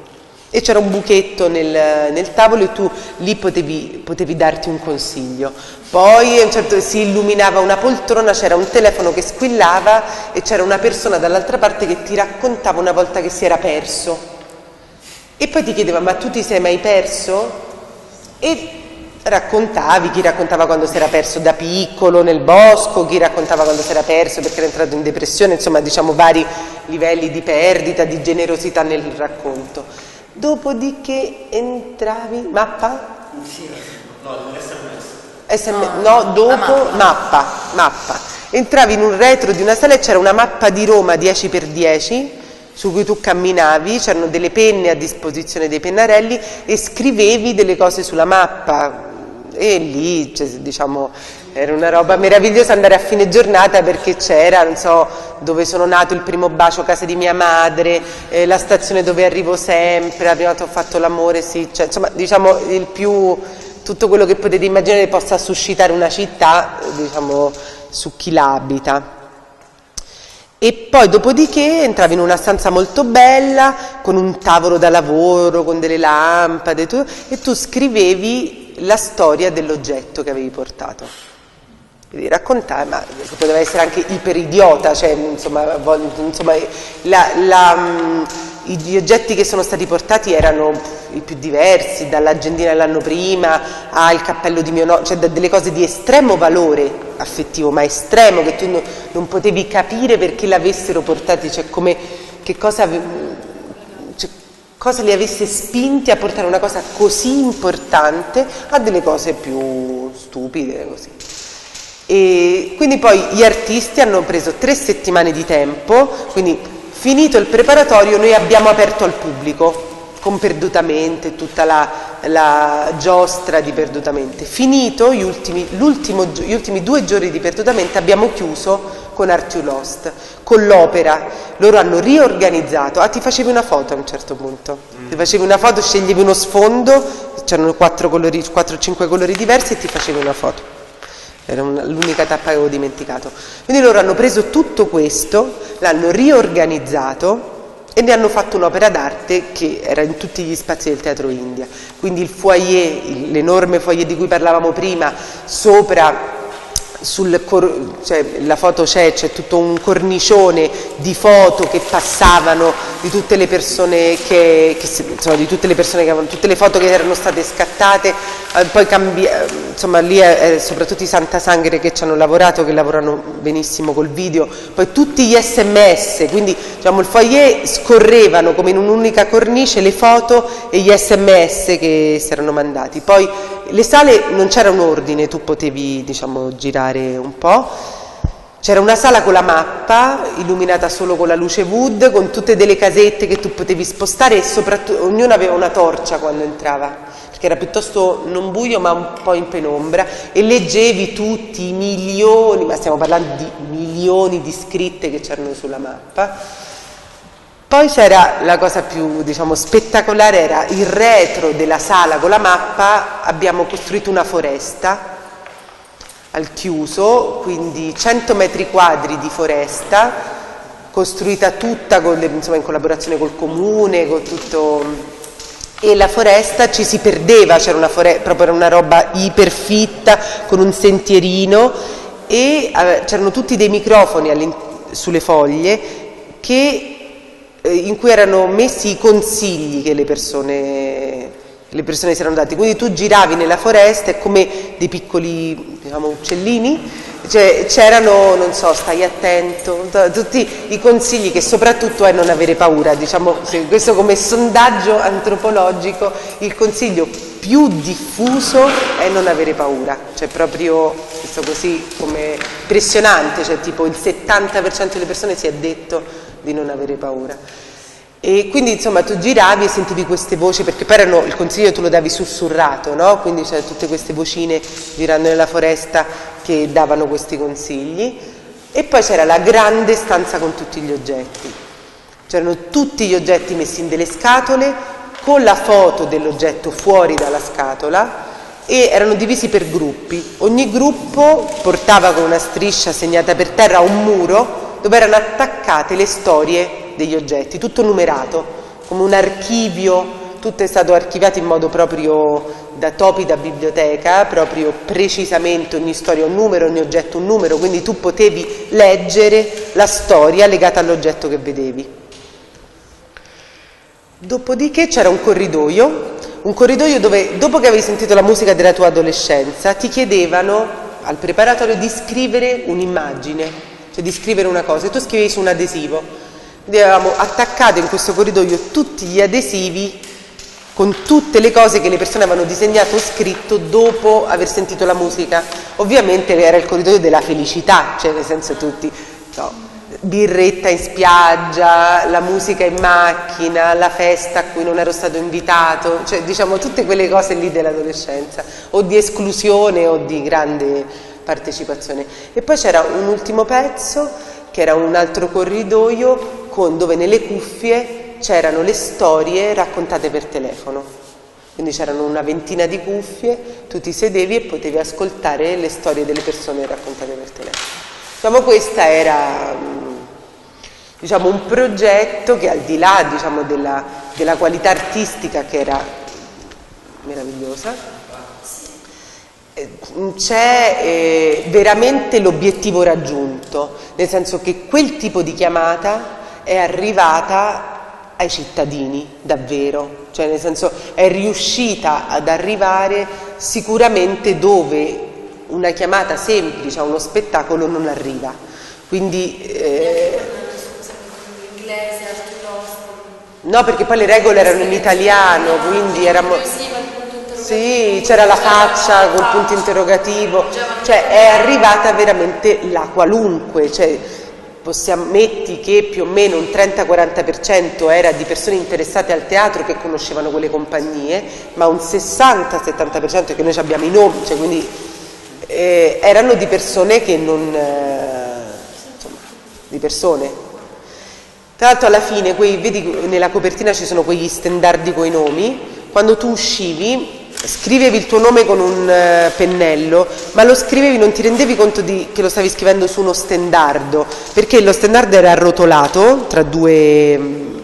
e c'era un buchetto nel, nel, tavolo e tu lì potevi, potevi darti un consiglio. Poi a un certo si illuminava una poltrona, c'era un telefono che squillava e c'era una persona dall'altra parte che ti raccontava una volta che si era perso. E poi ti chiedeva ma tu ti sei mai perso? E raccontavi, chi raccontava quando si era perso da piccolo nel bosco, chi raccontava quando si era perso perché era entrato in depressione, insomma diciamo vari livelli di perdita, di generosità nel racconto. Dopodiché entravi, mappa? Sì, no, SMS. SM, no, dopo mappa. mappa, mappa. Entravi in un retro di una sala e c'era una mappa di Roma 10x10 su cui tu camminavi, c'erano delle penne a disposizione dei pennarelli e scrivevi delle cose sulla mappa e lì cioè, diciamo era una roba meravigliosa andare a fine giornata perché c'era, non so, dove sono nato il primo bacio a casa di mia madre, eh, la stazione dove arrivo sempre, la prima volta ho fatto l'amore, sì, cioè, insomma, diciamo, il più, tutto quello che potete immaginare possa suscitare una città, diciamo, su chi l'abita. E poi dopodiché entravi in una stanza molto bella, con un tavolo da lavoro, con delle lampade, tu, e tu scrivevi la storia dell'oggetto che avevi portato. Di raccontare, ma poteva essere anche iperidiota, cioè, insomma, insomma la, la, mm, gli oggetti che sono stati portati erano i più diversi, dall'agendina dell'anno prima al cappello di mio nonno, cioè delle cose di estremo valore affettivo, ma estremo, che tu no, non potevi capire perché l'avessero portati, cioè come, che cosa, cioè, cosa li avesse spinti a portare una cosa così importante a delle cose più stupide, così. E quindi poi gli artisti hanno preso tre settimane di tempo, quindi finito il preparatorio noi abbiamo aperto al pubblico con Perdutamente, tutta la, la giostra di Perdutamente. Finito gli ultimi, gli ultimi, due giorni di Perdutamente abbiamo chiuso con Art You Lost, con l'opera. Loro hanno riorganizzato. Ah, ti facevi una foto a un certo punto. Mm. Ti facevi una foto, sceglievi uno sfondo, c'erano 4-5 colori diversi e ti facevi una foto era l'unica tappa che avevo dimenticato. Quindi loro hanno preso tutto questo, l'hanno riorganizzato e ne hanno fatto un'opera d'arte che era in tutti gli spazi del Teatro India. Quindi il foyer, l'enorme foyer di cui parlavamo prima, sopra sul cor- cioè, la foto c'è, c'è tutto un cornicione di foto che passavano di tutte le persone che, che insomma, di tutte le persone che avevano, tutte le foto che erano state scattate, eh, poi cambi- eh, insomma lì è, è soprattutto i Santa Sangre che ci hanno lavorato, che lavorano benissimo col video, poi tutti gli sms, quindi diciamo il foyer scorrevano come in un'unica cornice le foto e gli sms che si erano mandati. Poi le sale non c'era un ordine, tu potevi diciamo girare un po'. C'era una sala con la mappa, illuminata solo con la luce wood, con tutte delle casette che tu potevi spostare e soprattutto ognuno aveva una torcia quando entrava, perché era piuttosto non buio ma un po' in penombra e leggevi tutti i milioni, ma stiamo parlando di milioni di scritte che c'erano sulla mappa poi c'era la cosa più diciamo, spettacolare, era il retro della sala con la mappa, abbiamo costruito una foresta al chiuso, quindi 100 metri quadri di foresta, costruita tutta con insomma, in collaborazione col comune, con tutto... E la foresta ci si perdeva, c'era una foresta, proprio una roba iperfitta, con un sentierino e eh, c'erano tutti dei microfoni sulle foglie che eh, in cui erano messi i consigli che le persone, le persone si erano dati. Quindi tu giravi nella foresta e come dei piccoli diciamo, uccellini, cioè, c'erano, non so, stai attento, tutti i consigli che soprattutto è non avere paura, diciamo, questo come sondaggio antropologico, il consiglio più diffuso è non avere paura, cioè proprio questo così come impressionante, cioè tipo il 70% delle persone si è detto di non avere paura. E quindi insomma tu giravi e sentivi queste voci, perché poi erano, il consiglio tu lo davi sussurrato, no? quindi c'erano tutte queste vocine girando nella foresta che davano questi consigli. E poi c'era la grande stanza con tutti gli oggetti. C'erano tutti gli oggetti messi in delle scatole, con la foto dell'oggetto fuori dalla scatola e erano divisi per gruppi. Ogni gruppo portava con una striscia segnata per terra un muro dove erano attaccate le storie degli oggetti, tutto numerato, come un archivio, tutto è stato archiviato in modo proprio da topi da biblioteca, proprio precisamente ogni storia un numero, ogni oggetto un numero, quindi tu potevi leggere la storia legata all'oggetto che vedevi. Dopodiché c'era un corridoio, un corridoio dove dopo che avevi sentito la musica della tua adolescenza ti chiedevano al preparatorio di scrivere un'immagine cioè di scrivere una cosa, e tu scrivevi su un adesivo. Quindi avevamo attaccato in questo corridoio tutti gli adesivi con tutte le cose che le persone avevano disegnato o scritto dopo aver sentito la musica. Ovviamente era il corridoio della felicità, cioè nel senso tutti, no, birretta in spiaggia, la musica in macchina, la festa a cui non ero stato invitato, cioè diciamo tutte quelle cose lì dell'adolescenza, o di esclusione o di grande partecipazione. E poi c'era un ultimo pezzo che era un altro corridoio con, dove nelle cuffie c'erano le storie raccontate per telefono. Quindi c'erano una ventina di cuffie, tu ti sedevi e potevi ascoltare le storie delle persone raccontate per telefono. Diciamo, questo era diciamo, un progetto che al di là diciamo, della, della qualità artistica che era meravigliosa, c'è eh, veramente l'obiettivo raggiunto, nel senso che quel tipo di chiamata è arrivata ai cittadini davvero, cioè nel senso è riuscita ad arrivare sicuramente dove una chiamata semplice a uno spettacolo non arriva. Quindi eh, No, perché poi le regole erano in italiano, quindi eravamo... Sì, c'era la faccia col punto interrogativo, cioè è arrivata veramente la qualunque, cioè possiamo, metti che più o meno un 30-40% era di persone interessate al teatro che conoscevano quelle compagnie, ma un 60-70% che noi abbiamo i nomi, cioè quindi eh, erano di persone che non... Eh, insomma, di persone. Tra l'altro alla fine, quei, vedi nella copertina ci sono quegli stendardi con i nomi, quando tu uscivi scrivevi il tuo nome con un uh, pennello, ma lo scrivevi, non ti rendevi conto di, che lo stavi scrivendo su uno stendardo, perché lo stendardo era arrotolato tra due, mm,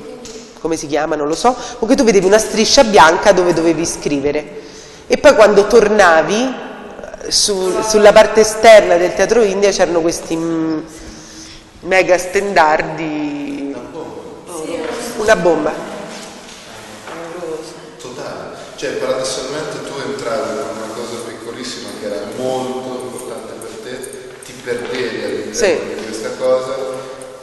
come si chiama, non lo so, comunque tu vedevi una striscia bianca dove dovevi scrivere. E poi quando tornavi, eh, su, sulla parte esterna del Teatro India c'erano questi mm, mega stendardi una bomba. Cioè, paradossalmente tu entravi in una cosa piccolissima che era molto importante per te, ti perdevi all'interno sì. di questa cosa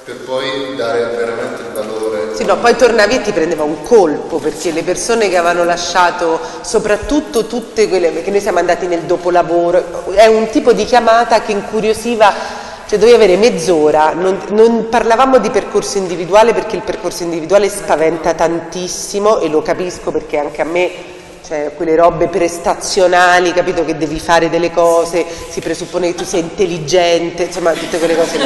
per poi dare veramente il valore. Sì, no, poi tornavi e ti prendeva un colpo perché le persone che avevano lasciato, soprattutto tutte quelle, perché noi siamo andati nel dopolavoro, è un tipo di chiamata che incuriosiva cioè dovevi avere mezz'ora, non, non, parlavamo di percorso individuale perché il percorso individuale spaventa tantissimo e lo capisco perché anche a me cioè quelle robe prestazionali, capito che devi fare delle cose, si presuppone che tu sia intelligente, insomma tutte quelle cose.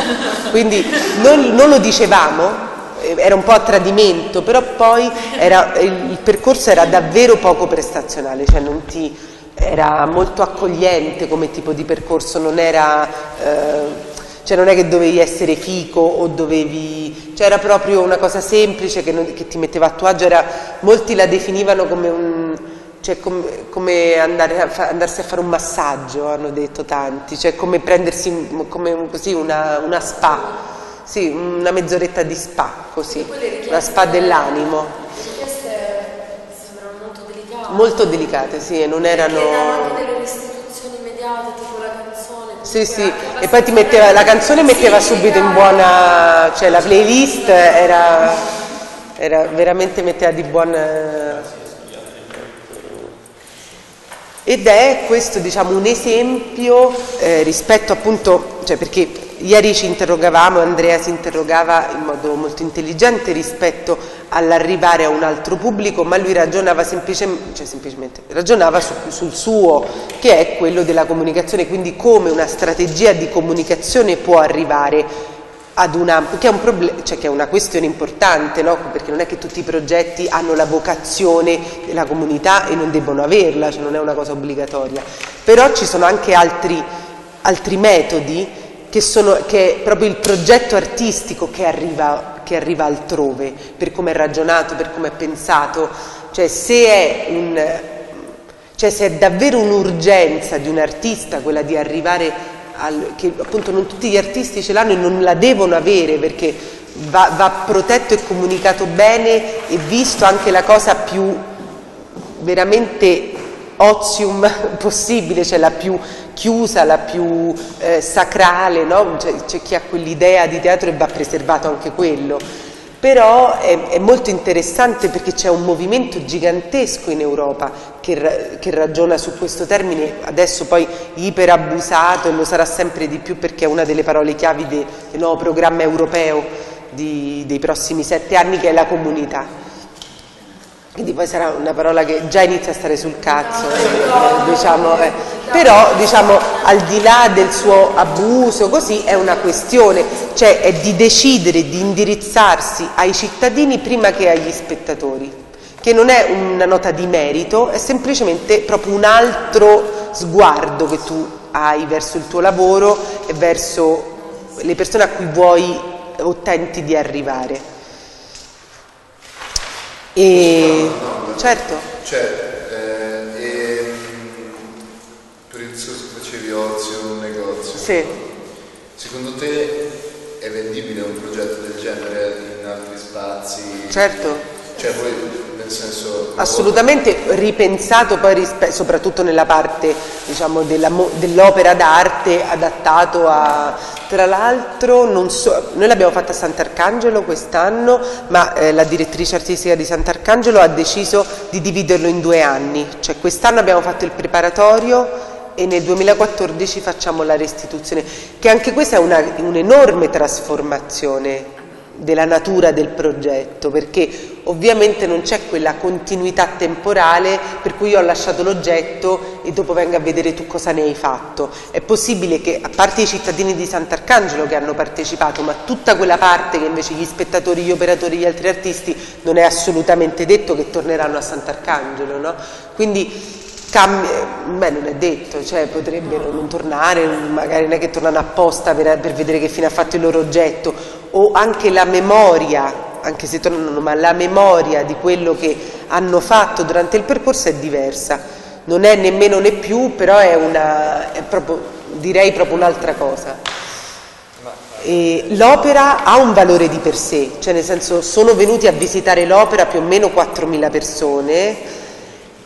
Quindi non, non lo dicevamo, eh, era un po' a tradimento, però poi era, il percorso era davvero poco prestazionale, cioè ti, era molto accogliente come tipo di percorso, non era... Eh, cioè non è che dovevi essere fico o dovevi... cioè era proprio una cosa semplice che, non, che ti metteva a tuo agio, era, molti la definivano come un... Cioè come, come a fa, andarsi a fare un massaggio, hanno detto tanti, cioè come prendersi come così una, una spa, sì, una mezz'oretta di spa, così, una spa dell'animo. Le richieste sembrano molto delicate. Molto delicate, sì, non erano... anche delle restituzioni immediate, tipo sì, sì, e poi ti metteva, la canzone metteva subito in buona, cioè la playlist era, era veramente metteva di buona... Ed è questo diciamo un esempio eh, rispetto appunto, cioè perché ieri ci interrogavamo, Andrea si interrogava in modo molto intelligente rispetto all'arrivare a un altro pubblico, ma lui ragionava semplicemente, cioè semplicemente ragionava su, sul suo, che è quello della comunicazione, quindi come una strategia di comunicazione può arrivare una, che, è problem, cioè che è una questione importante, no? perché non è che tutti i progetti hanno la vocazione della comunità e non debbono averla, cioè non è una cosa obbligatoria, però ci sono anche altri, altri metodi che, sono, che, è proprio il progetto artistico che arriva, che arriva altrove, per come è ragionato, per come è pensato, cioè se è, un, cioè se è davvero un'urgenza di un artista quella di arrivare al, che appunto non tutti gli artisti ce l'hanno e non la devono avere perché va, va protetto e comunicato bene e visto anche la cosa più veramente ozium possibile, cioè la più chiusa, la più eh, sacrale, no? c'è, c'è, chi ha quell'idea di teatro e va preservato anche quello. Però è, è molto interessante perché c'è un movimento gigantesco in Europa che, che, ragiona su questo termine, adesso poi iperabusato e lo sarà sempre di più perché è una delle parole chiavi de, del nuovo programma europeo di, dei prossimi sette anni che è la comunità quindi poi sarà una parola che già inizia a stare sul cazzo, eh, diciamo, eh. però diciamo, al di là del suo abuso, così è una questione, cioè è di decidere di indirizzarsi ai cittadini prima che agli spettatori, che non è una nota di merito, è semplicemente proprio un altro sguardo che tu hai verso il tuo lavoro e verso le persone a cui vuoi o tenti di arrivare. E... Certo. Cioè, eh, e, per il suo Sì. Secondo te è vendibile un progetto del genere in altri spazi? Certo. Cioè voi senso... Assolutamente ripensato poi soprattutto nella parte diciamo, dell'opera d'arte adattato a... Tra l'altro so, noi l'abbiamo fatta a Sant'Arcangelo quest'anno, ma eh, la direttrice artistica di Sant'Arcangelo ha deciso di dividerlo in due anni, cioè quest'anno abbiamo fatto il preparatorio e nel 2014 facciamo la restituzione, che anche questa è un'enorme trasformazione della natura del progetto, perché ovviamente non c'è quella continuità temporale per cui io ho lasciato l'oggetto e dopo vengo a vedere tu cosa ne hai fatto. È possibile che, a parte i cittadini di Sant'Arcangelo che hanno partecipato, ma tutta quella parte che invece gli spettatori, gli operatori, gli altri artisti, non è assolutamente detto che torneranno a Sant'Arcangelo, no? Quindi Cambia, beh non è detto, cioè potrebbero non tornare, magari non è che tornano apposta per, per, vedere che fine ha fatto il loro oggetto, o anche la memoria, anche se tornano, ma la memoria di quello che hanno fatto durante il percorso è diversa, non è nemmeno né più, però è, una, è proprio, direi proprio un'altra cosa. L'opera ha un valore di per sé, cioè nel senso sono venuti a visitare l'opera più o meno 4.000 persone,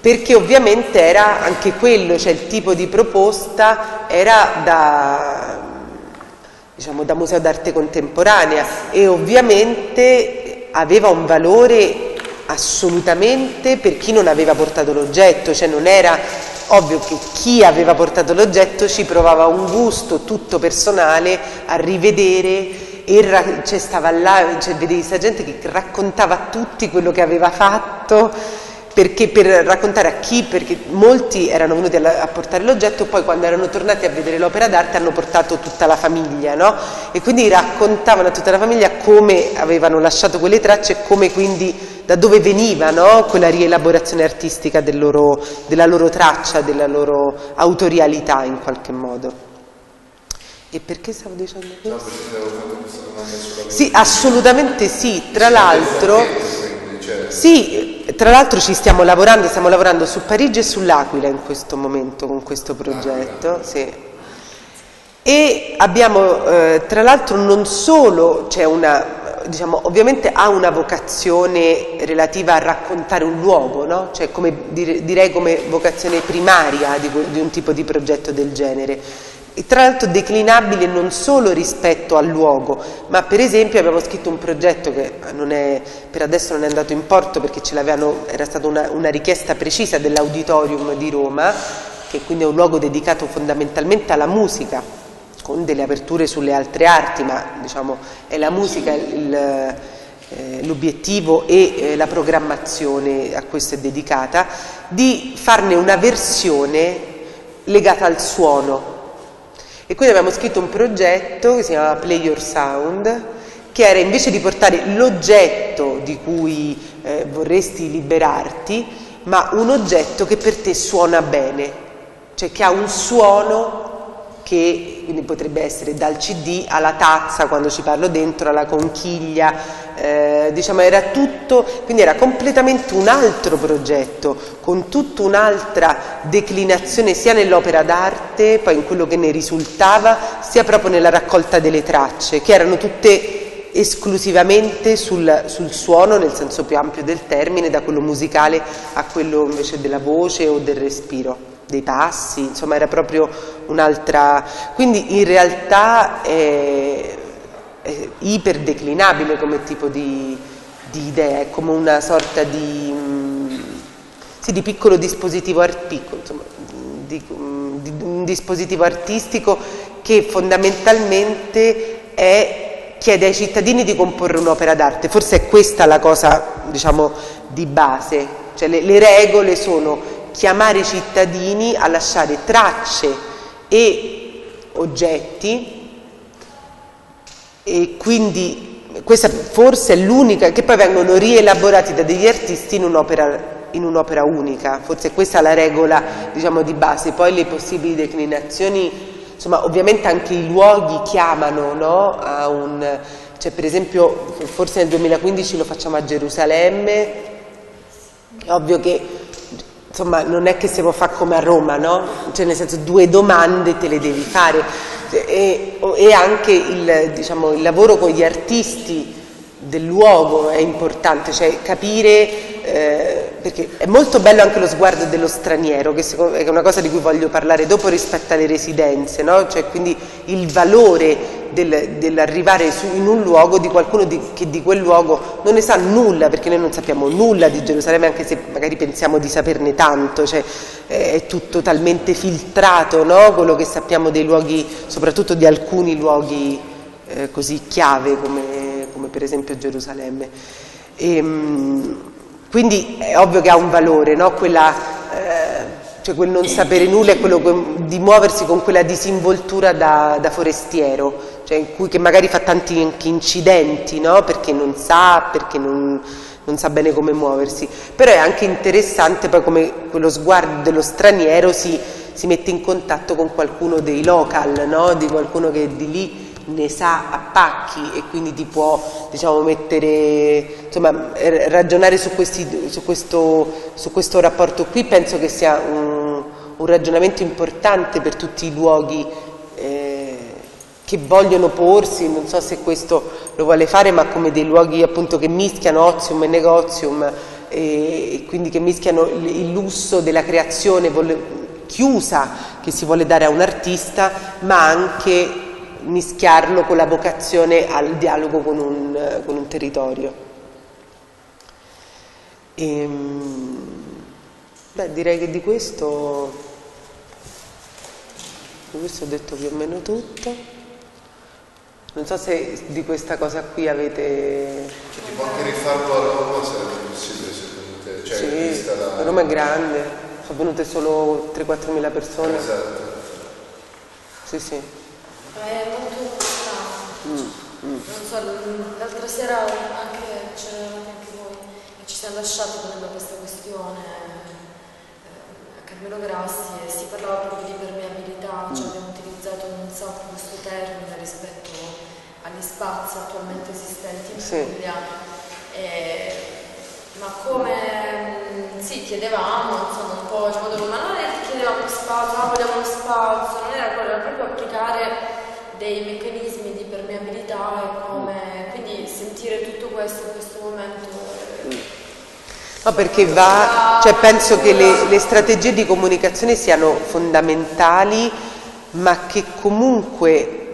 perché ovviamente era anche quello, cioè il tipo di proposta era da, diciamo, da museo d'arte contemporanea e ovviamente aveva un valore assolutamente per chi non aveva portato l'oggetto, cioè non era ovvio che chi aveva portato l'oggetto ci provava un gusto tutto personale a rivedere e cioè, stava là, cioè, vedevi questa gente che raccontava a tutti quello che aveva fatto perché per raccontare a chi, perché molti erano venuti a, a portare l'oggetto e poi quando erano tornati a vedere l'opera d'arte hanno portato tutta la famiglia, no? E quindi raccontavano a tutta la famiglia come avevano lasciato quelle tracce e come quindi da dove veniva no? quella rielaborazione artistica del loro, della loro traccia, della loro autorialità in qualche modo. E perché stavo dicendo questo? No, sì, assolutamente sì, tra l'altro... Cioè, sì, tra l'altro ci stiamo lavorando, stiamo lavorando su Parigi e sull'Aquila in questo momento con questo progetto. Sì. E abbiamo, eh, tra l'altro, non solo c'è una diciamo, ovviamente ha una vocazione relativa a raccontare un luogo, no? cioè come, direi come vocazione primaria di, di, un tipo di progetto del genere e tra l'altro declinabile non solo rispetto al luogo, ma per esempio abbiamo scritto un progetto che è, per adesso non è andato in porto perché era stata una, una richiesta precisa dell'Auditorium di Roma, che quindi è un luogo dedicato fondamentalmente alla musica, con delle aperture sulle altre arti, ma diciamo è la musica eh, l'obiettivo e eh, la programmazione a questo è dedicata, di farne una versione legata al suono, e quindi abbiamo scritto un progetto che si chiama Play Your Sound, che era invece di portare l'oggetto di cui eh, vorresti liberarti, ma un oggetto che per te suona bene, cioè che ha un suono che quindi potrebbe essere dal CD alla tazza quando ci parlo dentro, alla conchiglia, eh, diciamo era tutto, quindi era completamente un altro progetto, con tutta un'altra declinazione sia nell'opera d'arte, poi in quello che ne risultava, sia proprio nella raccolta delle tracce, che erano tutte esclusivamente sul, sul, suono nel senso più ampio del termine, da quello musicale a quello invece della voce o del respiro dei passi, insomma era proprio un'altra... Quindi in realtà è, è iperdeclinabile come tipo di, di, idea, è come una sorta di, sì, di piccolo dispositivo, piccolo, insomma, di, di, un dispositivo artistico che fondamentalmente è, chiede ai cittadini di comporre un'opera d'arte. Forse è questa la cosa, diciamo, di base, cioè le, le regole sono chiamare i cittadini a lasciare tracce e oggetti e quindi questa forse è l'unica, che poi vengono rielaborati da degli artisti in un'opera in un'opera unica, forse questa è la regola diciamo, di base, poi le possibili declinazioni, insomma ovviamente anche i luoghi chiamano no? a un, cioè per esempio forse nel 2015 lo facciamo a Gerusalemme, è ovvio che insomma non è che si può fare come a Roma, no? Cioè nel senso due domande te le devi fare. e, e anche il, diciamo, il lavoro con gli artisti del luogo è importante, cioè capire eh, perché è molto bello anche lo sguardo dello straniero, che è una cosa di cui voglio parlare dopo rispetto alle residenze, no? cioè, quindi il valore del, dell'arrivare in un luogo di qualcuno di, che di quel luogo non ne sa nulla, perché noi non sappiamo nulla di Gerusalemme, anche se magari pensiamo di saperne tanto, cioè, è tutto talmente filtrato no? quello che sappiamo dei luoghi, soprattutto di alcuni luoghi eh, così chiave come, come, per esempio Gerusalemme. E, ehm, quindi è ovvio che ha un valore, no? Quella, eh, cioè quel non sapere nulla è quello di muoversi con quella disinvoltura da, da forestiero, cioè in cui, che magari fa tanti incidenti, no? perché non sa, perché non, non, sa bene come muoversi. Però è anche interessante poi come quello sguardo dello straniero si, si mette in contatto con qualcuno dei local, no? di qualcuno che è di lì ne sa a pacchi e quindi ti può diciamo, mettere, insomma, ragionare su, questi, su, questo, su, questo, rapporto qui. Penso che sia un, un ragionamento importante per tutti i luoghi eh, che vogliono porsi, non so se questo lo vuole fare, ma come dei luoghi appunto che mischiano ozium e negozium e, e quindi che mischiano il, il lusso della creazione chiusa che si vuole dare a un artista, ma anche mischiarlo con la vocazione al dialogo con un, con un territorio. E, ehm, beh, direi che di questo, di questo ho detto più o meno tutto. Non so se di questa cosa qui avete... Cioè, tipo anche rifarlo a Roma sarebbe possibile secondo te? Cioè, sì, la... Roma è grande, sono venute solo 3-4 mila persone. Esatto. Sì, sì. È molto strano. Mm, mm. Non so, l'altra sera anche c'eravate anche voi che ci siamo lasciati prendendo questa questione eh, a Carmelo Grassi e si parlava proprio di permeabilità, cioè mm. abbiamo utilizzato un sacco questo termine rispetto agli spazi attualmente esistenti in sì. Puglia. ma come sì, chiedevamo insomma un po', diciamo, ma non è che chiedevamo spazio, ah, vogliamo spazio, non era quello, era proprio applicare dei meccanismi di permeabilità e come quindi sentire tutto questo in questo momento. No, perché va, cioè penso che le, le strategie di comunicazione siano fondamentali, ma che comunque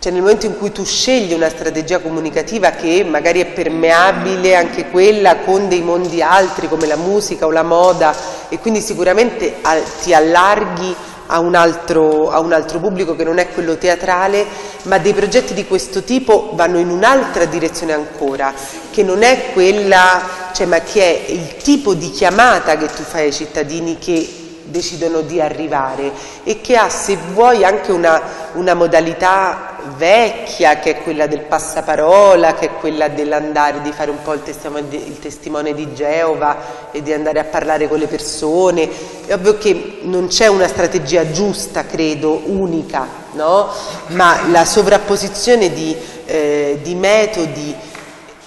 cioè nel momento in cui tu scegli una strategia comunicativa che magari è permeabile anche quella con dei mondi altri come la musica o la moda e quindi sicuramente ti allarghi a un, altro, a un altro pubblico che non è quello teatrale, ma dei progetti di questo tipo vanno in un'altra direzione ancora, che non è quella, cioè, ma che è il tipo di chiamata che tu fai ai cittadini che decidono di arrivare e che ha, se vuoi, anche una, una modalità vecchia che è quella del passaparola, che è quella dell'andare, di fare un po' il testimone, il testimone, di Geova e di andare a parlare con le persone. È ovvio che non c'è una strategia giusta, credo, unica, no? ma la sovrapposizione di, eh, di metodi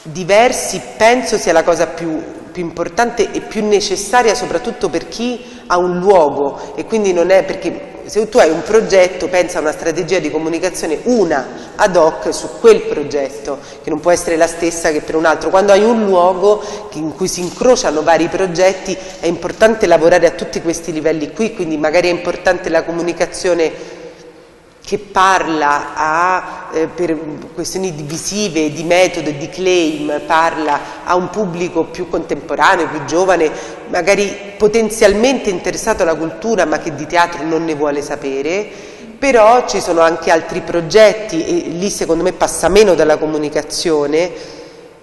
diversi penso sia la cosa più più importante e più necessaria soprattutto per chi ha un luogo. E quindi non è perché se tu hai un progetto pensa a una strategia di comunicazione una ad hoc su quel progetto che non può essere la stessa che per un altro. Quando hai un luogo in cui si incrociano vari progetti è importante lavorare a tutti questi livelli qui quindi magari è importante la comunicazione che parla a, eh, per questioni visive, di metodo di claim, parla a un pubblico più contemporaneo, più giovane, magari potenzialmente interessato alla cultura ma che di teatro non ne vuole sapere, però ci sono anche altri progetti e lì secondo me passa meno dalla comunicazione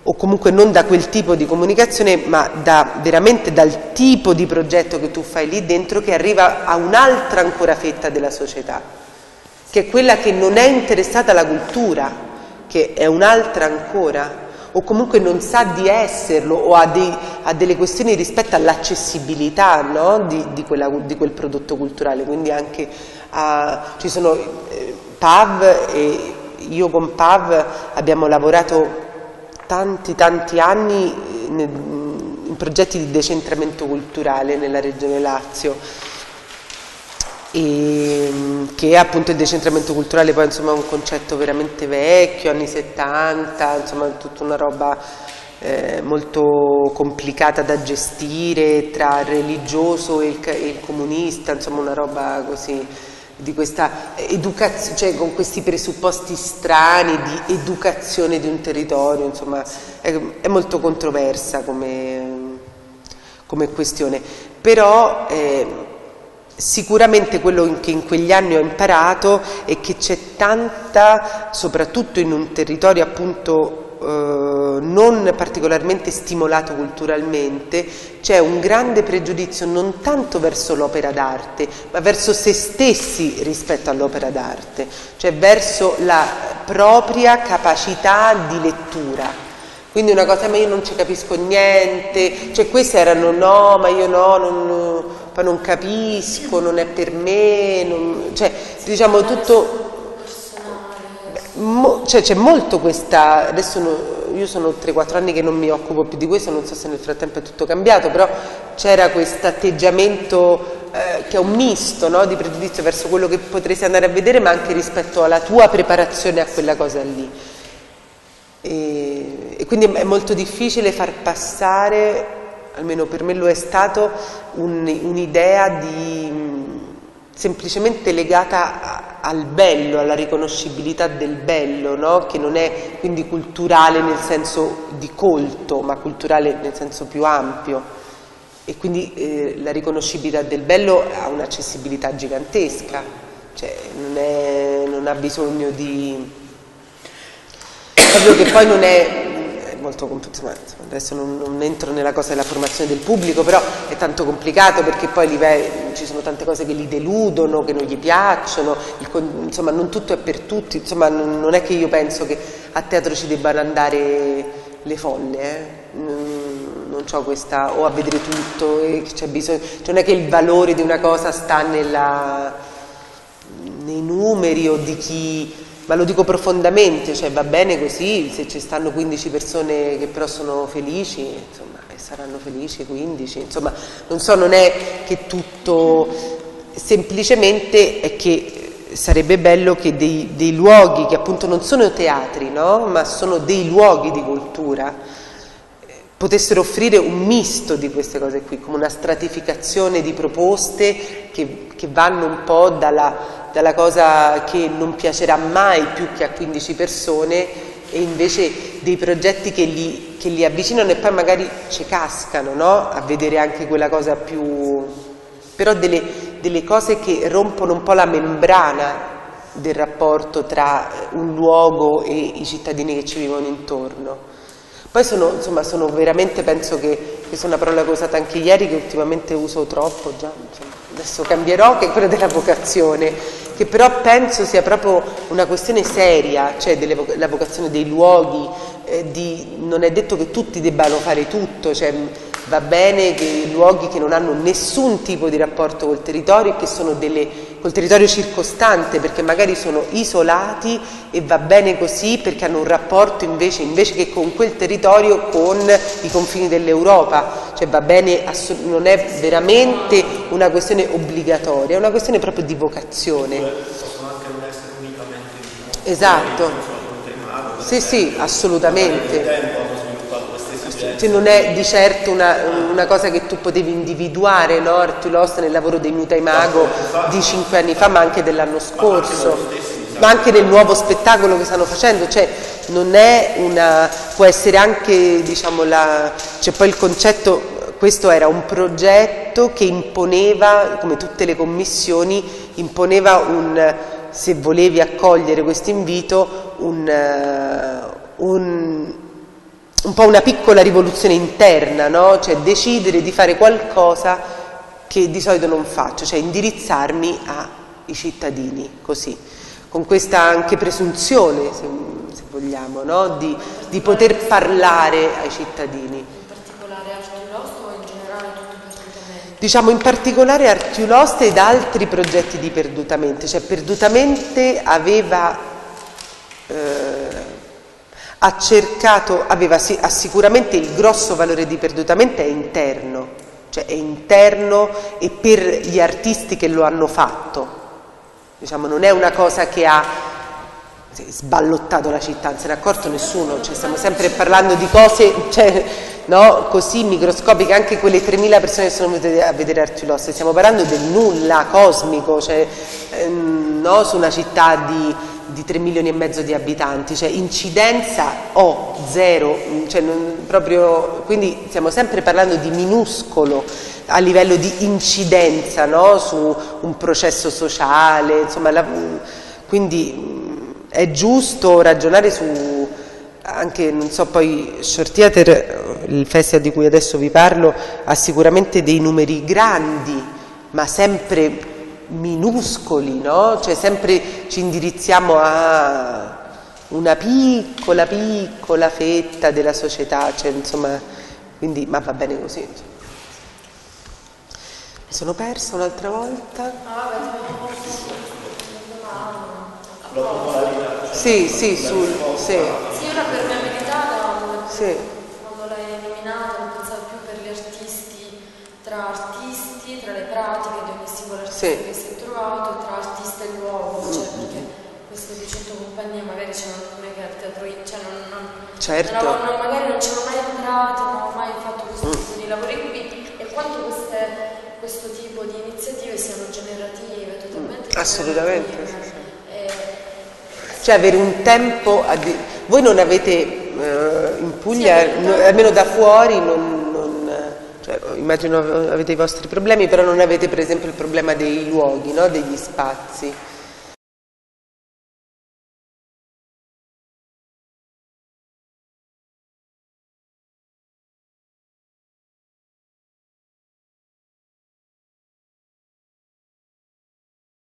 o comunque non da quel tipo di comunicazione ma da, veramente dal tipo di progetto che tu fai lì dentro che arriva a un'altra ancora fetta della società che è quella che non è interessata alla cultura, che è un'altra ancora, o comunque non sa di esserlo o ha, dei, ha delle questioni rispetto all'accessibilità no? di, di, di, quel prodotto culturale, quindi anche a, ci sono eh, PAV e io con PAV abbiamo lavorato tanti tanti anni in, in progetti di decentramento culturale nella regione Lazio e che appunto il decentramento culturale poi insomma è un concetto veramente vecchio, anni 70, insomma tutta una roba eh, molto complicata da gestire tra il religioso e il, e il comunista, insomma una roba così di questa educazione, cioè con questi presupposti strani di educazione di un territorio, insomma è, è molto controversa come, come, questione, però eh, sicuramente quello che in quegli anni ho imparato è che c'è tanta, soprattutto in un territorio appunto eh, non particolarmente stimolato culturalmente, c'è un grande pregiudizio non tanto verso l'opera d'arte, ma verso se stessi rispetto all'opera d'arte, cioè verso la propria capacità di lettura. Quindi una cosa, ma io non ci capisco niente, cioè queste erano no, ma io no, non, non capisco, non è per me, non, cioè diciamo tutto Mo, cioè c'è molto questa, adesso no, io sono 3-4 anni che non mi occupo più di questo, non so se nel frattempo è tutto cambiato, però c'era questo atteggiamento eh, che è un misto no, di pregiudizio verso quello che potresti andare a vedere, ma anche rispetto alla tua preparazione a quella cosa lì. E, e quindi è molto difficile far passare, almeno per me lo è stato, un, un'idea di semplicemente legata al bello, alla riconoscibilità del bello, no? che non è quindi culturale nel senso di colto, ma culturale nel senso più ampio. E quindi eh, la riconoscibilità del bello ha un'accessibilità gigantesca, cioè non, è, non ha bisogno di... proprio che poi non è molto complicato, adesso non, non, entro nella cosa della formazione del pubblico, però è tanto complicato perché poi livelli, ci sono tante cose che li deludono, che non gli piacciono, il, insomma non tutto è per tutti, insomma non, non, è che io penso che a teatro ci debbano andare le folle, eh? non, non ho questa, o a vedere tutto e c'è bisogno, cioè non è che il valore di una cosa sta nella, nei numeri o di chi ma lo dico profondamente, cioè va bene così, se ci stanno 15 persone che però sono felici, insomma, e saranno felici 15, insomma, non so, non è che tutto, semplicemente è che sarebbe bello che dei, dei luoghi che appunto non sono teatri, no? ma sono dei luoghi di cultura, potessero offrire un misto di queste cose qui, come una stratificazione di proposte che, che vanno un po' dalla dalla cosa che non piacerà mai più che a 15 persone e invece dei progetti che li, che li avvicinano e poi magari ci cascano no? a vedere anche quella cosa più... però delle, delle cose che rompono un po' la membrana del rapporto tra un luogo e i cittadini che ci vivono intorno. Poi sono, insomma, sono veramente, penso che, questa è una parola che ho usato anche ieri, che ultimamente uso troppo, già, insomma, adesso cambierò, che è quella della vocazione, che però penso sia proprio una questione seria, cioè delle, la vocazione dei luoghi, eh, di, non è detto che tutti debbano fare tutto, cioè, va bene che luoghi che non hanno nessun tipo di rapporto col territorio e che sono delle, col territorio circostante perché magari sono isolati e va bene così perché hanno un rapporto invece, invece che con quel territorio con i confini dell'Europa, cioè va bene, non è veramente una questione obbligatoria, è una questione proprio di vocazione. Possono anche non essere unicamente Esatto. Sì, sì, assolutamente cioè non è di certo una, una, cosa che tu potevi individuare, no? Artulost nel lavoro dei Mutai Mago di cinque anni fa, ma anche dell'anno scorso, ma anche nel nuovo spettacolo che stanno facendo, cioè non è una, può essere anche, diciamo, la, c'è poi il concetto, questo era un progetto che imponeva, come tutte le commissioni, imponeva un, se volevi accogliere questo invito, un, un un po' una piccola rivoluzione interna, no? cioè decidere di fare qualcosa che di solito non faccio, cioè indirizzarmi ai cittadini, così, con questa anche presunzione, se, se vogliamo, no? di, di, poter parlare ai cittadini. In particolare Artiulost o in generale tutto perdutamente? Diciamo in particolare Artiulost ed altri progetti di Perdutamente, cioè Perdutamente aveva... Eh, ha cercato, aveva ha sicuramente il grosso valore di perdutamente è interno, cioè è interno e per gli artisti che lo hanno fatto. Diciamo, non è una cosa che ha sballottato la città, non se n'è accorto nessuno, cioè, stiamo sempre parlando di cose cioè, no, così microscopiche, anche quelle 3.000 persone che sono venute a vedere Arti Lost, stiamo parlando del nulla cosmico, cioè, ehm, no, su una città di, di 3 milioni e mezzo di abitanti, cioè incidenza o zero, cioè, proprio, quindi stiamo sempre parlando di minuscolo a livello di incidenza no, su un processo sociale, insomma, la, quindi è giusto ragionare su anche, non so, poi Short Theater, il festival di cui adesso vi parlo, ha sicuramente dei numeri grandi, ma sempre minuscoli, no? Cioè sempre ci indirizziamo a una piccola, piccola fetta della società, cioè insomma, quindi, ma va bene così. Mi sono persa un'altra volta. Sì, sì, sul, sì. Sì, per permeabilità da Sì. quando l'hai nominata non pensavo più per gli artisti, tra artisti, tra le pratiche di ogni Sì. che si è trovato, tra artista e luogo, cioè perché queste 200 compagnie magari c'erano alcune che al teatro, cioè non, non, Certo. non non- magari non c'erano mai entrate, non avevo mai fatto questo tipo di lavori qui e quanto queste, questo tipo di iniziative siano generative, totalmente assolutamente, generative. E- Cioè avere un tempo, voi non avete eh, in Puglia, Sì, no- almeno da fuori, non, eh, immagino avete i vostri problemi, però non avete per esempio il problema dei luoghi, no? degli spazi.